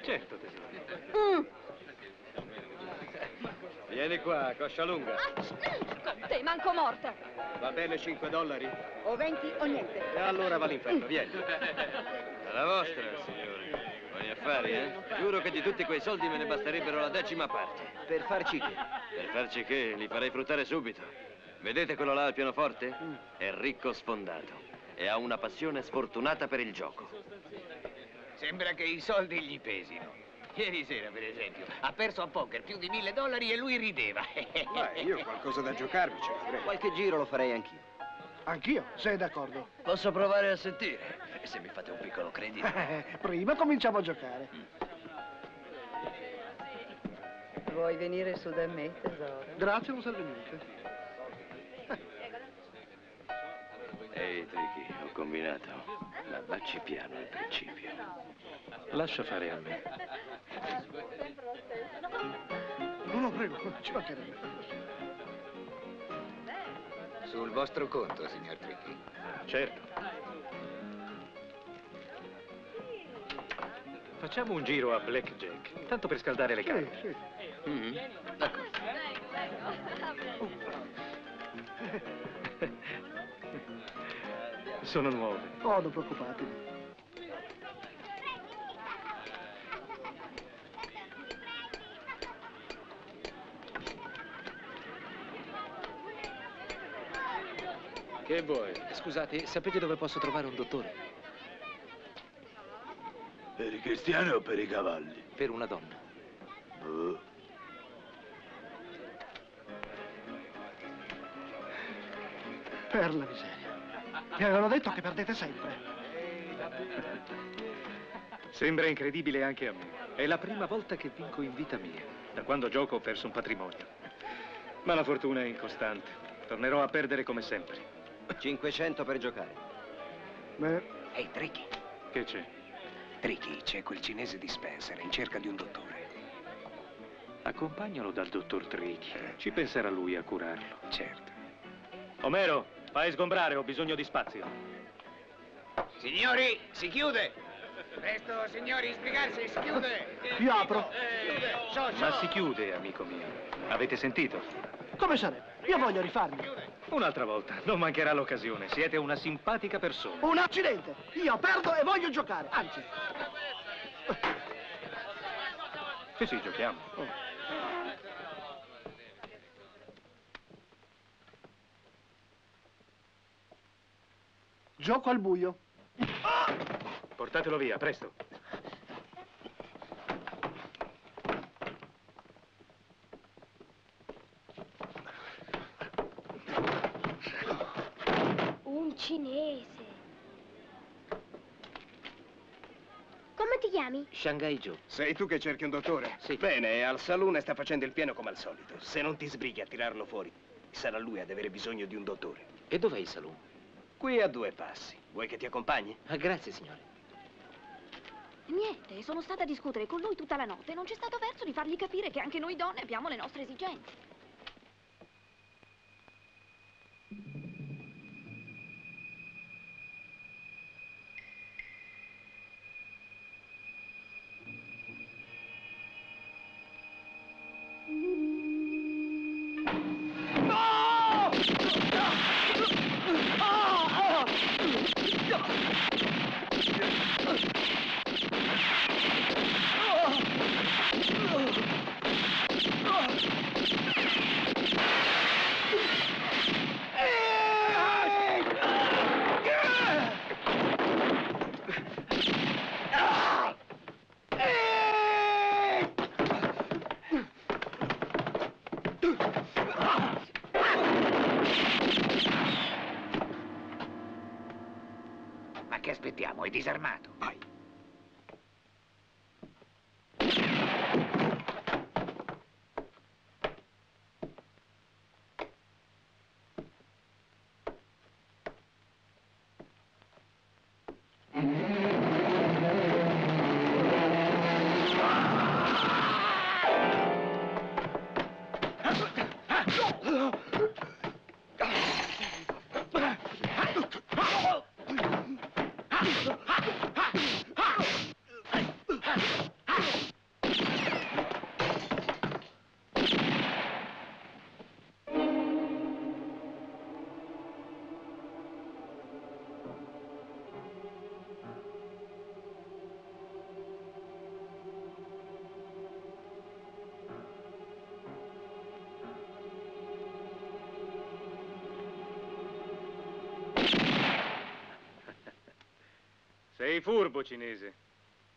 Certo, tesoro. Mm. Vieni qua, coscia lunga. Con te, manco morta. Va bene 5 dollari? O 20 o niente. E allora va all'inferno, vieni. La vostra, signore. Buoni affari, eh? Giuro che di tutti quei soldi me ne basterebbero la decima parte. Per farci che? Per farci che? Li farei fruttare subito. Vedete quello là al pianoforte? È ricco sfondato e ha una passione sfortunata per il gioco. Sembra che i soldi gli pesino. Ieri sera, per esempio, ha perso a poker più di mille dollari e lui rideva. (laughs) Beh, io qualcosa da giocarmi ce l'avrei. Qualche giro lo farei anch'io. Anch'io, sei d'accordo? Posso provare a sentire? Se mi fate un piccolo credito. Prima cominciamo a giocare. Vuoi venire su da me, tesoro? Grazie, non serve niente. Ehi, Tricky, ho combinato. Ma vacci piano al principio. Lascia fare a me. No, no, prego, ci mancherebbe. Sul vostro conto, signor Tricky. Certo. Facciamo un giro a Blackjack, tanto per scaldare le gambe. Sì, sì. Mm. (laughs) Sono nuove. Oh, non preoccupatevi. Che vuoi? Scusate, sapete dove posso trovare un dottore? Per i cristiani o per i cavalli? Per una donna. Boh. Per la miseria. Mi avevano detto che perdete sempre. Sembra incredibile anche a me. È la prima volta che vinco in vita mia. Da quando gioco ho perso un patrimonio. Ma la fortuna è incostante. Tornerò a perdere come sempre. 500 per giocare. Beh, Ehi, Tricky. Che c'è? Tricky, c'è quel cinese di Spencer in cerca di un dottore. Accompagnalo dal dottor Tricky. Ci penserà lui a curarlo. Certo. Omero, fai sgombrare, ho bisogno di spazio. Signori, si chiude! Presto, signori, spiegarsi, si chiude! io apro. So, Ma si chiude, amico mio. Avete sentito? Come sarebbe? Io voglio rifarmi. Un'altra volta, non mancherà l'occasione. Siete una simpatica persona. Un accidente! Io perdo e voglio giocare. Anzi, Sì, sì, giochiamo. gioco al buio. Portatelo via, presto. Un cinese. Come ti chiami? Shanghai Joe. Sei tu che cerchi un dottore? Sì. Bene, al saloon sta facendo il pieno come al solito. Se non ti sbrighi a tirarlo fuori, sarà lui ad avere bisogno di un dottore. E dov'è il saloon? Qui a due passi. Vuoi che ti accompagni? Ah, grazie, signore. Niente, sono stata a discutere con lui tutta la notte e non c'è stato verso di fargli capire che anche noi donne abbiamo le nostre esigenze. Sei furbo, cinese.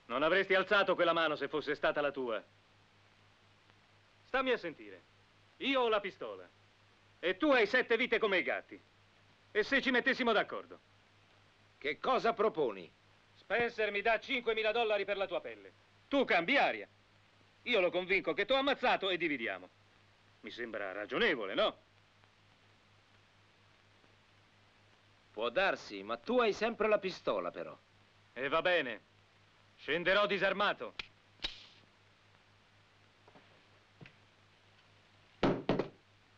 Non avresti alzato quella mano se fosse stata la tua. Stammi a sentire. Io ho la pistola. E tu hai sette vite come i gatti. E se ci mettessimo d'accordo? Che cosa proponi? Spencer mi dà 5.000 dollari per la tua pelle. Tu cambi aria. Io lo convinco che t'ho ammazzato e dividiamo. Mi sembra ragionevole, no? Può darsi, ma tu hai sempre la pistola, però. E va bene. Scenderò disarmato.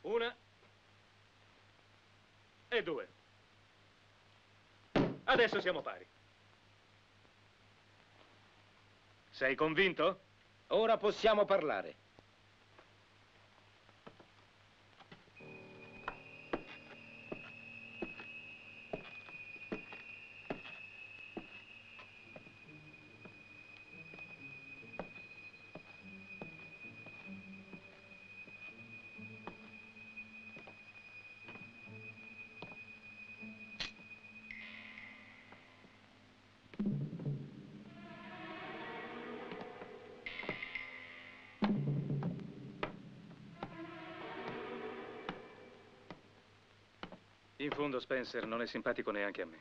Una. E due. Adesso siamo pari. Sei convinto? Ora possiamo parlare. In fondo Spencer non è simpatico neanche a me.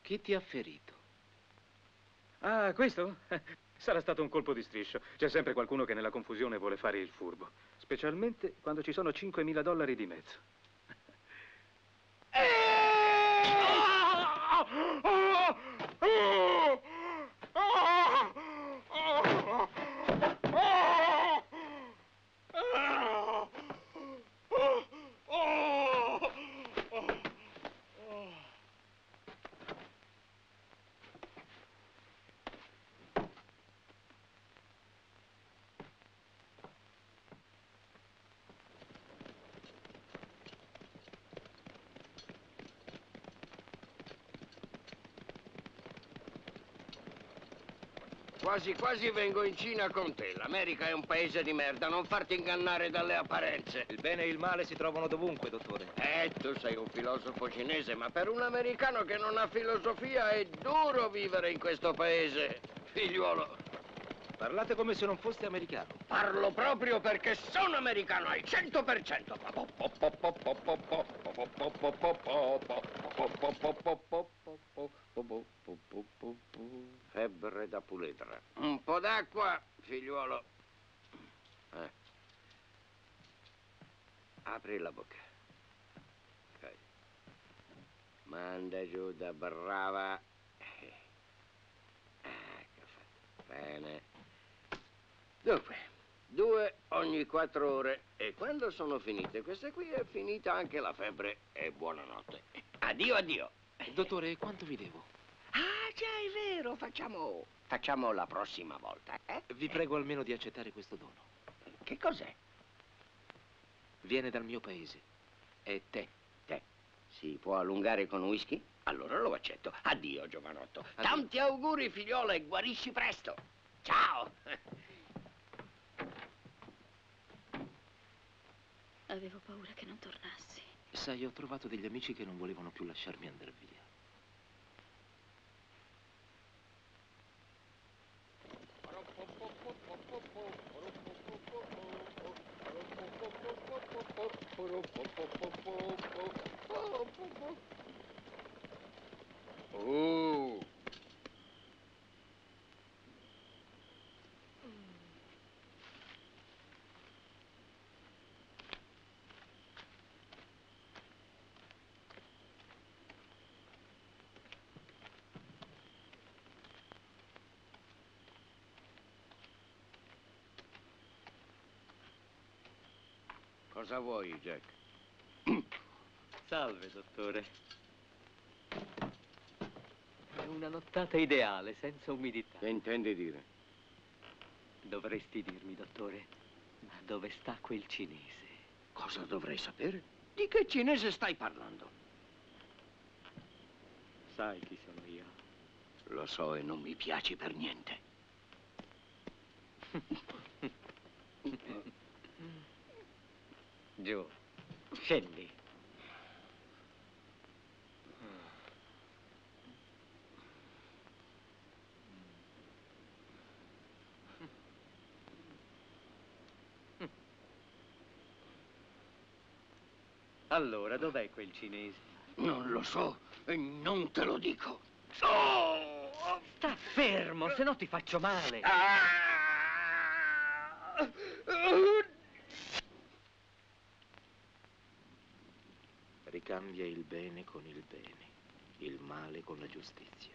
Chi ti ha ferito? Ah, questo? Sarà stato un colpo di striscio. C'è sempre qualcuno che nella confusione vuole fare il furbo. Specialmente quando ci sono 5.000 dollari di mezzo. Quasi quasi vengo in Cina con te. L'America è un paese di merda, non farti ingannare dalle apparenze. Il bene e il male si trovano dovunque, dottore. Eh, tu sei un filosofo cinese, ma per un americano che non ha filosofia è duro vivere in questo paese, figliuolo. Parlate come se non foste americano. Parlo proprio perché sono americano al 100%. Febbre da puledra. Un po' d'acqua, figliuolo. Eh. Apri la bocca. Ok. Manda giù da brava. Ecco fatto. Bene. Dunque, due ogni quattro ore. E quando sono finite queste qui è finita anche la febbre e buonanotte. Addio, addio. Dottore, quanto vi devo? Già, è vero. Facciamo, facciamo la prossima volta, eh? Vi prego almeno di accettare questo dono. Che cos'è? Viene dal mio paese. È tè. Tè. Si può allungare con whisky? Allora lo accetto. Addio, giovanotto. Tanti auguri, figliola, e guarisci presto. Ciao. Avevo paura che non tornassi. Sai, ho trovato degli amici che non volevano più lasciarmi andare via. Oh. Cosa vuoi, Jack? (clears throat) Salve, dottore. È una nottata ideale, senza umidità. Che intendi dire? Dovresti dirmi, dottore, ma dove sta quel cinese? Cosa dovrei sapere? Di che cinese stai parlando? Sai chi sono io? Lo so e non mi piaci per niente. (laughs) Giù, scendi. Allora, dov'è quel cinese? Non lo so e non te lo dico. Sta fermo, se no ti faccio male. Ricambia il bene con il bene, il male con la giustizia.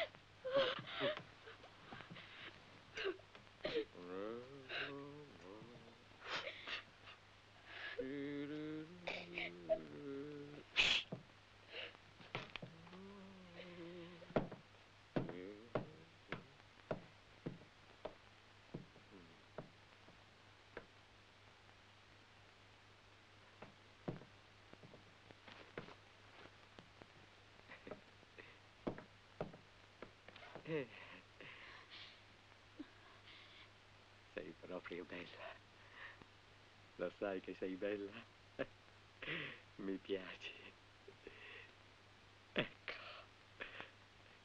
proprio bella. Lo sai che sei bella? (laughs) Mi piaci. Ecco,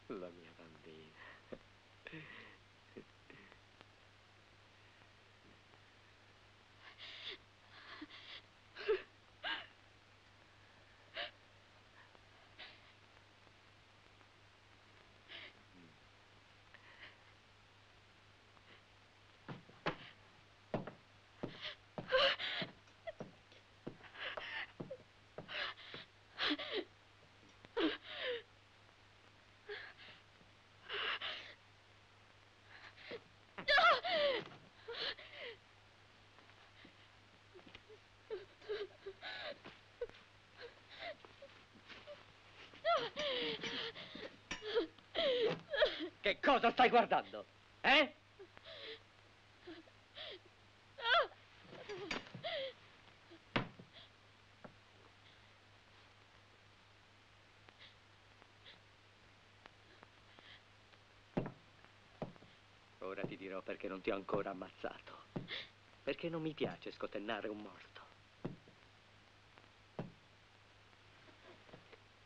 la mia bambina. Che cosa stai guardando? Eh? Ora ti dirò perché non ti ho ancora ammazzato. Perché non mi piace scotennare un morto.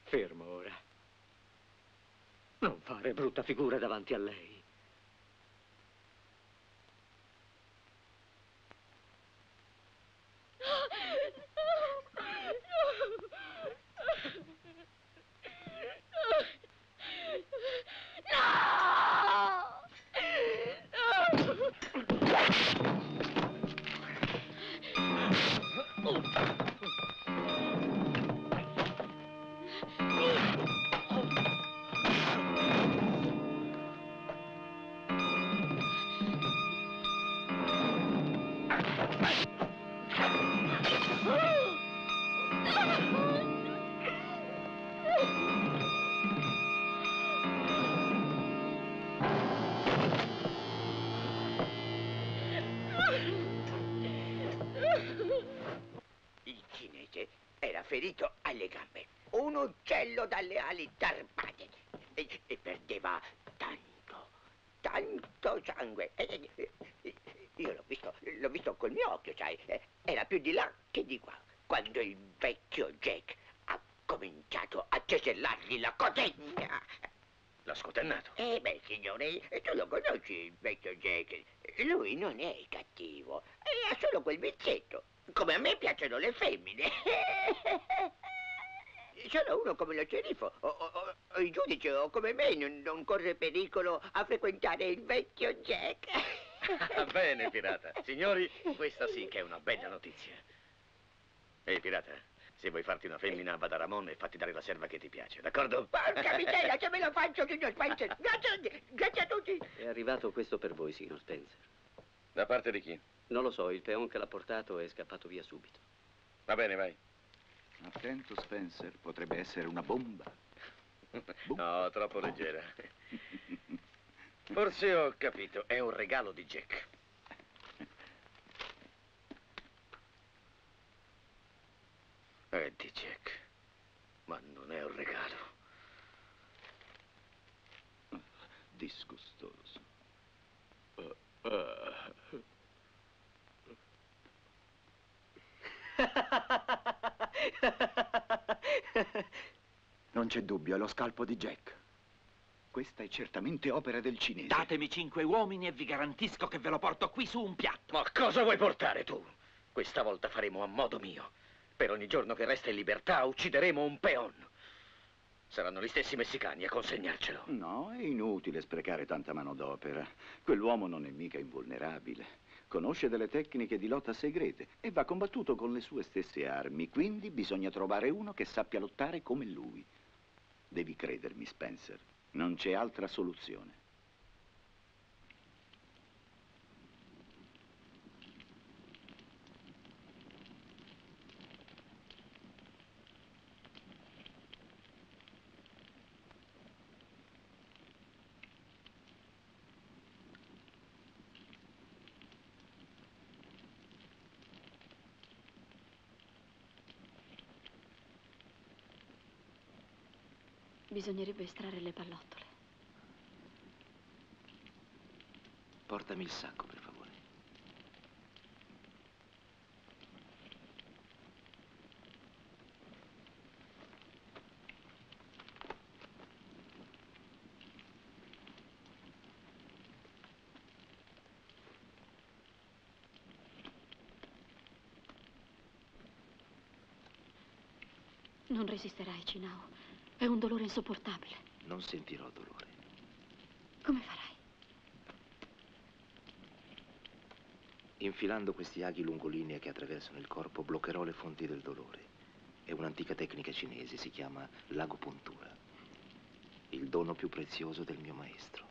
Fermo ora. Non fare brutta figura davanti a lei. Sceriffo o, o- o- il giudice o come me non, non corre pericolo a frequentare il vecchio Jack. Ah, (laughs) Bene, pirata. Signori, questa sì che è una bella notizia. Ehi, pirata, se vuoi farti una femmina, va da Ramon e fatti dare la serva che ti piace, d'accordo? Porca miseria, se me lo faccio, signor Spencer. (laughs) Grazie, grazie a tutti. È arrivato questo per voi, signor Spencer. Da parte di chi? Non lo so, il peon che l'ha portato è scappato via subito. Va bene, vai. Attento, Spencer, potrebbe essere una bomba. No, troppo leggera. Forse ho capito, è un regalo di Jack. È di Jack, ma non è un regalo. Disgustoso. Ah, (laughs) ah. (laughs) Non c'è dubbio, è lo scalpo di Jack. Questa è certamente opera del cinese. Datemi cinque uomini e vi garantisco che ve lo porto qui su un piatto. Ma cosa vuoi portare tu? Questa volta faremo a modo mio. Per ogni giorno che resta in libertà uccideremo un peon. Saranno gli stessi messicani a consegnarcelo. No, è inutile sprecare tanta manodopera. Quell'uomo non è mica invulnerabile. Conosce delle tecniche di lotta segrete e va combattuto con le sue stesse armi. Quindi bisogna trovare uno che sappia lottare come lui. Devi credermi, Spencer. Non c'è altra soluzione. Bisognerebbe estrarre le pallottole. Portami il sacco, per favore. Non resisterai, Cinao. È un dolore insopportabile. Non sentirò dolore. Come farai? Infilando questi aghi lungolinee che attraversano il corpo, bloccherò le fonti del dolore. È un'antica tecnica cinese, si chiama l'agopuntura. Il dono più prezioso del mio maestro.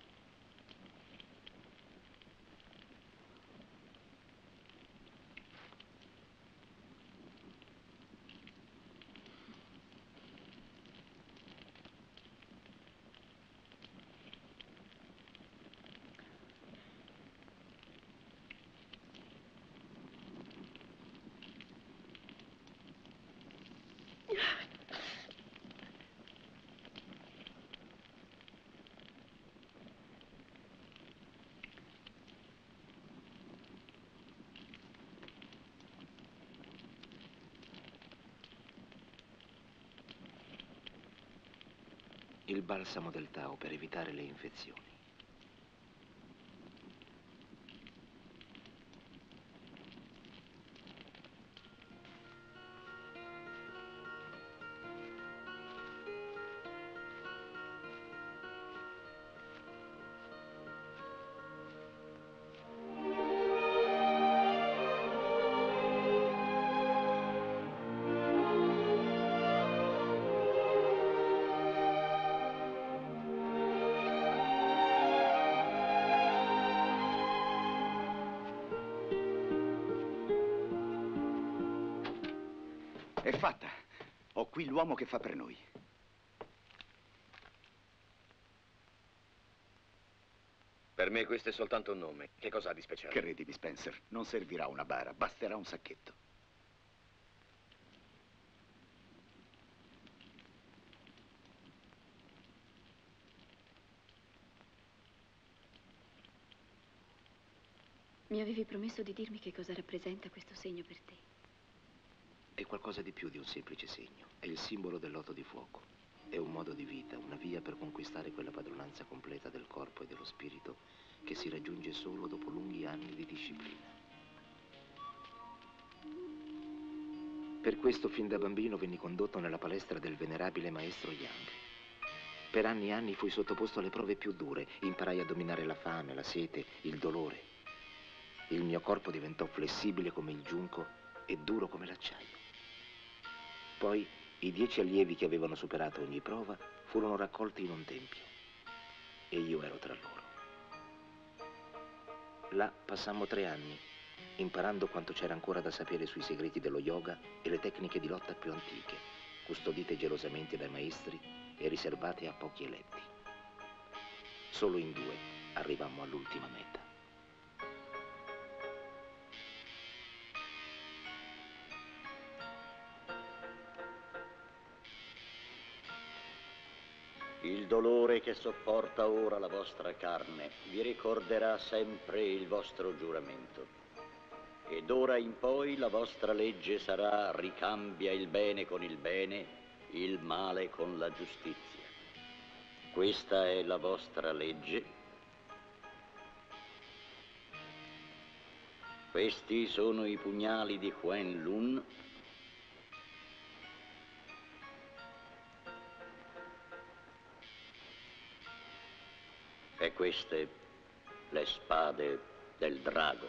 Il balsamo del Tao per evitare le infezioni. L'uomo che fa per noi. Per me questo è soltanto un nome. Che cosa ha di speciale? Credimi, Spencer, non servirà una bara, basterà un sacchetto. Mi avevi promesso di dirmi che cosa rappresenta questo segno per te. Qualcosa di più di un semplice segno. È il simbolo del loto di fuoco. È un modo di vita, una via per conquistare quella padronanza completa del corpo e dello spirito che si raggiunge solo dopo lunghi anni di disciplina. Per questo fin da bambino venni condotto nella palestra del venerabile maestro Yang. Per anni e anni fui sottoposto alle prove più dure, imparai a dominare la fame, la sete, il dolore. Il mio corpo diventò flessibile come il giunco e duro come l'acciaio. Poi i dieci allievi che avevano superato ogni prova furono raccolti in un tempio e io ero tra loro. Là passammo tre anni, imparando quanto c'era ancora da sapere sui segreti dello yoga e le tecniche di lotta più antiche, custodite gelosamente dai maestri e riservate a pochi eletti. Solo in due arrivammo all'ultima meta. Dolore che sopporta ora la vostra carne vi ricorderà sempre il vostro giuramento. Ed ora in poi la vostra legge sarà ricambia il bene con il bene, il male con la giustizia. Questa è la vostra legge. Questi sono i pugnali di Huen Lun queste le spade del drago.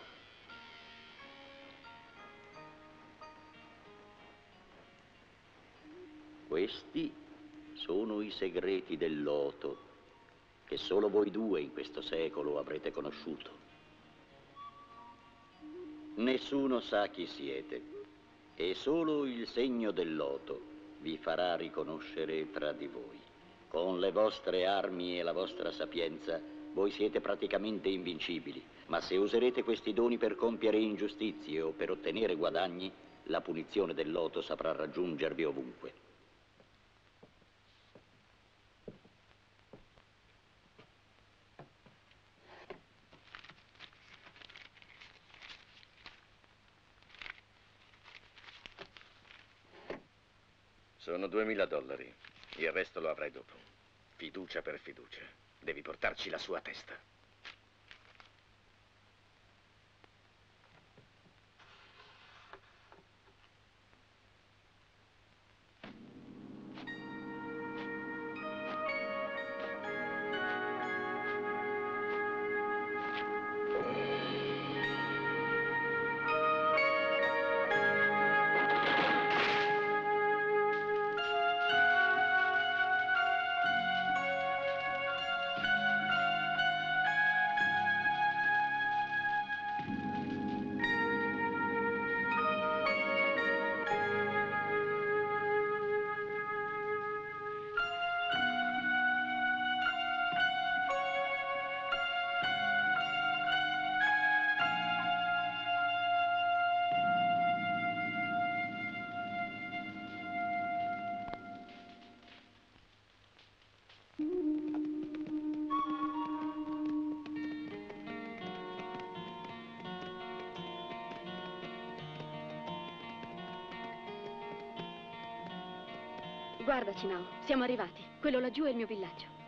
Questi sono i segreti del loto che solo voi due in questo secolo avrete conosciuto. Nessuno sa chi siete e solo il segno del loto vi farà riconoscere tra di voi. Con le vostre armi e la vostra sapienza voi siete praticamente invincibili, ma se userete questi doni per compiere ingiustizie o per ottenere guadagni, la punizione del loto saprà raggiungervi ovunque. Sono 2000 dollari. Il resto lo avrai dopo. Fiducia per fiducia. Devi portarci la sua testa. Guarda, Cinao, siamo arrivati. Quello laggiù è il mio villaggio.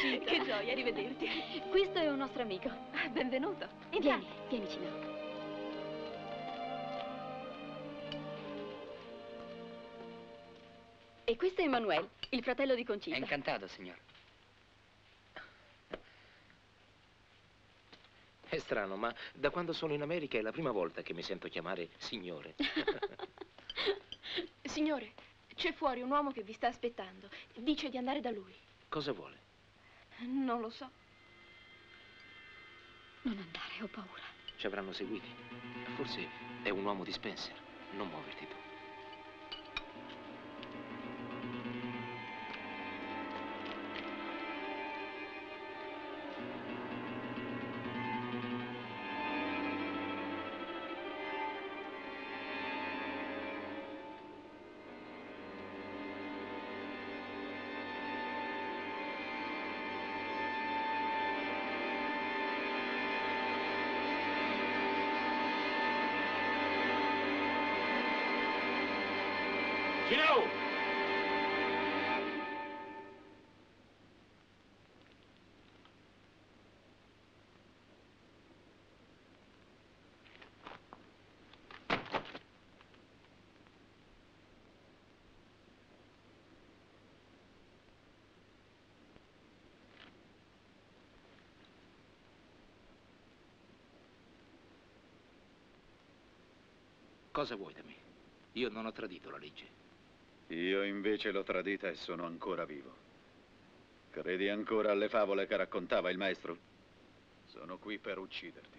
Che gioia rivederti. Questo è un nostro amico. Benvenuto. Vieni, vieni, Cinao. E questo è Emanuele, il fratello di Concita. Incantato, signor. È strano, ma da quando sono in America è la prima volta che mi sento chiamare signore. (laughs) Signore, c'è fuori un uomo che vi sta aspettando. Dice di andare da lui. Cosa vuole? Non lo so. Non andare, ho paura. Ci avranno seguiti. Forse è un uomo di Spencer. Non muoverti tu. Cosa vuoi da me? Io non ho tradito la legge. Io invece l'ho tradita e sono ancora vivo. Credi ancora alle favole che raccontava il maestro? Sono qui per ucciderti.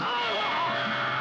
Ah!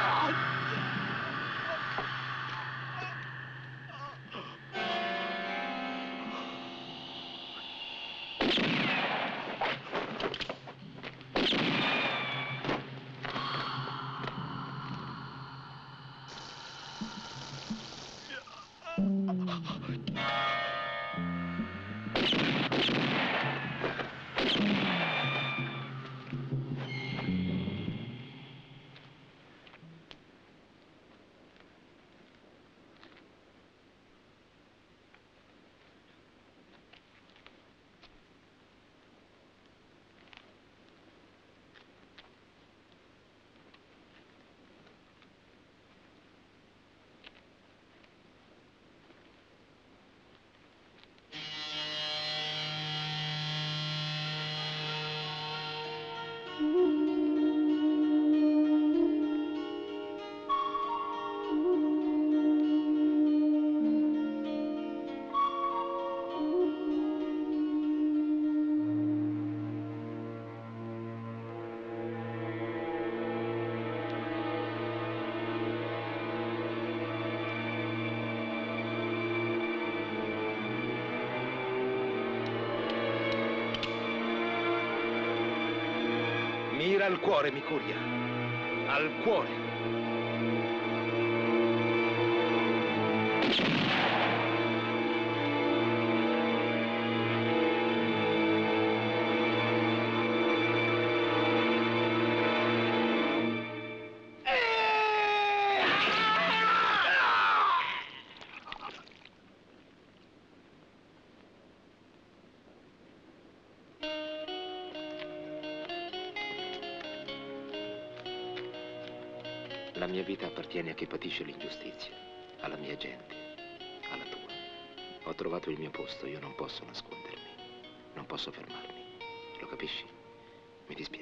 Al cuore, Micuria. Al cuore. Posto, io non posso nascondermi, non posso fermarmi. Lo capisci? Mi dispiace.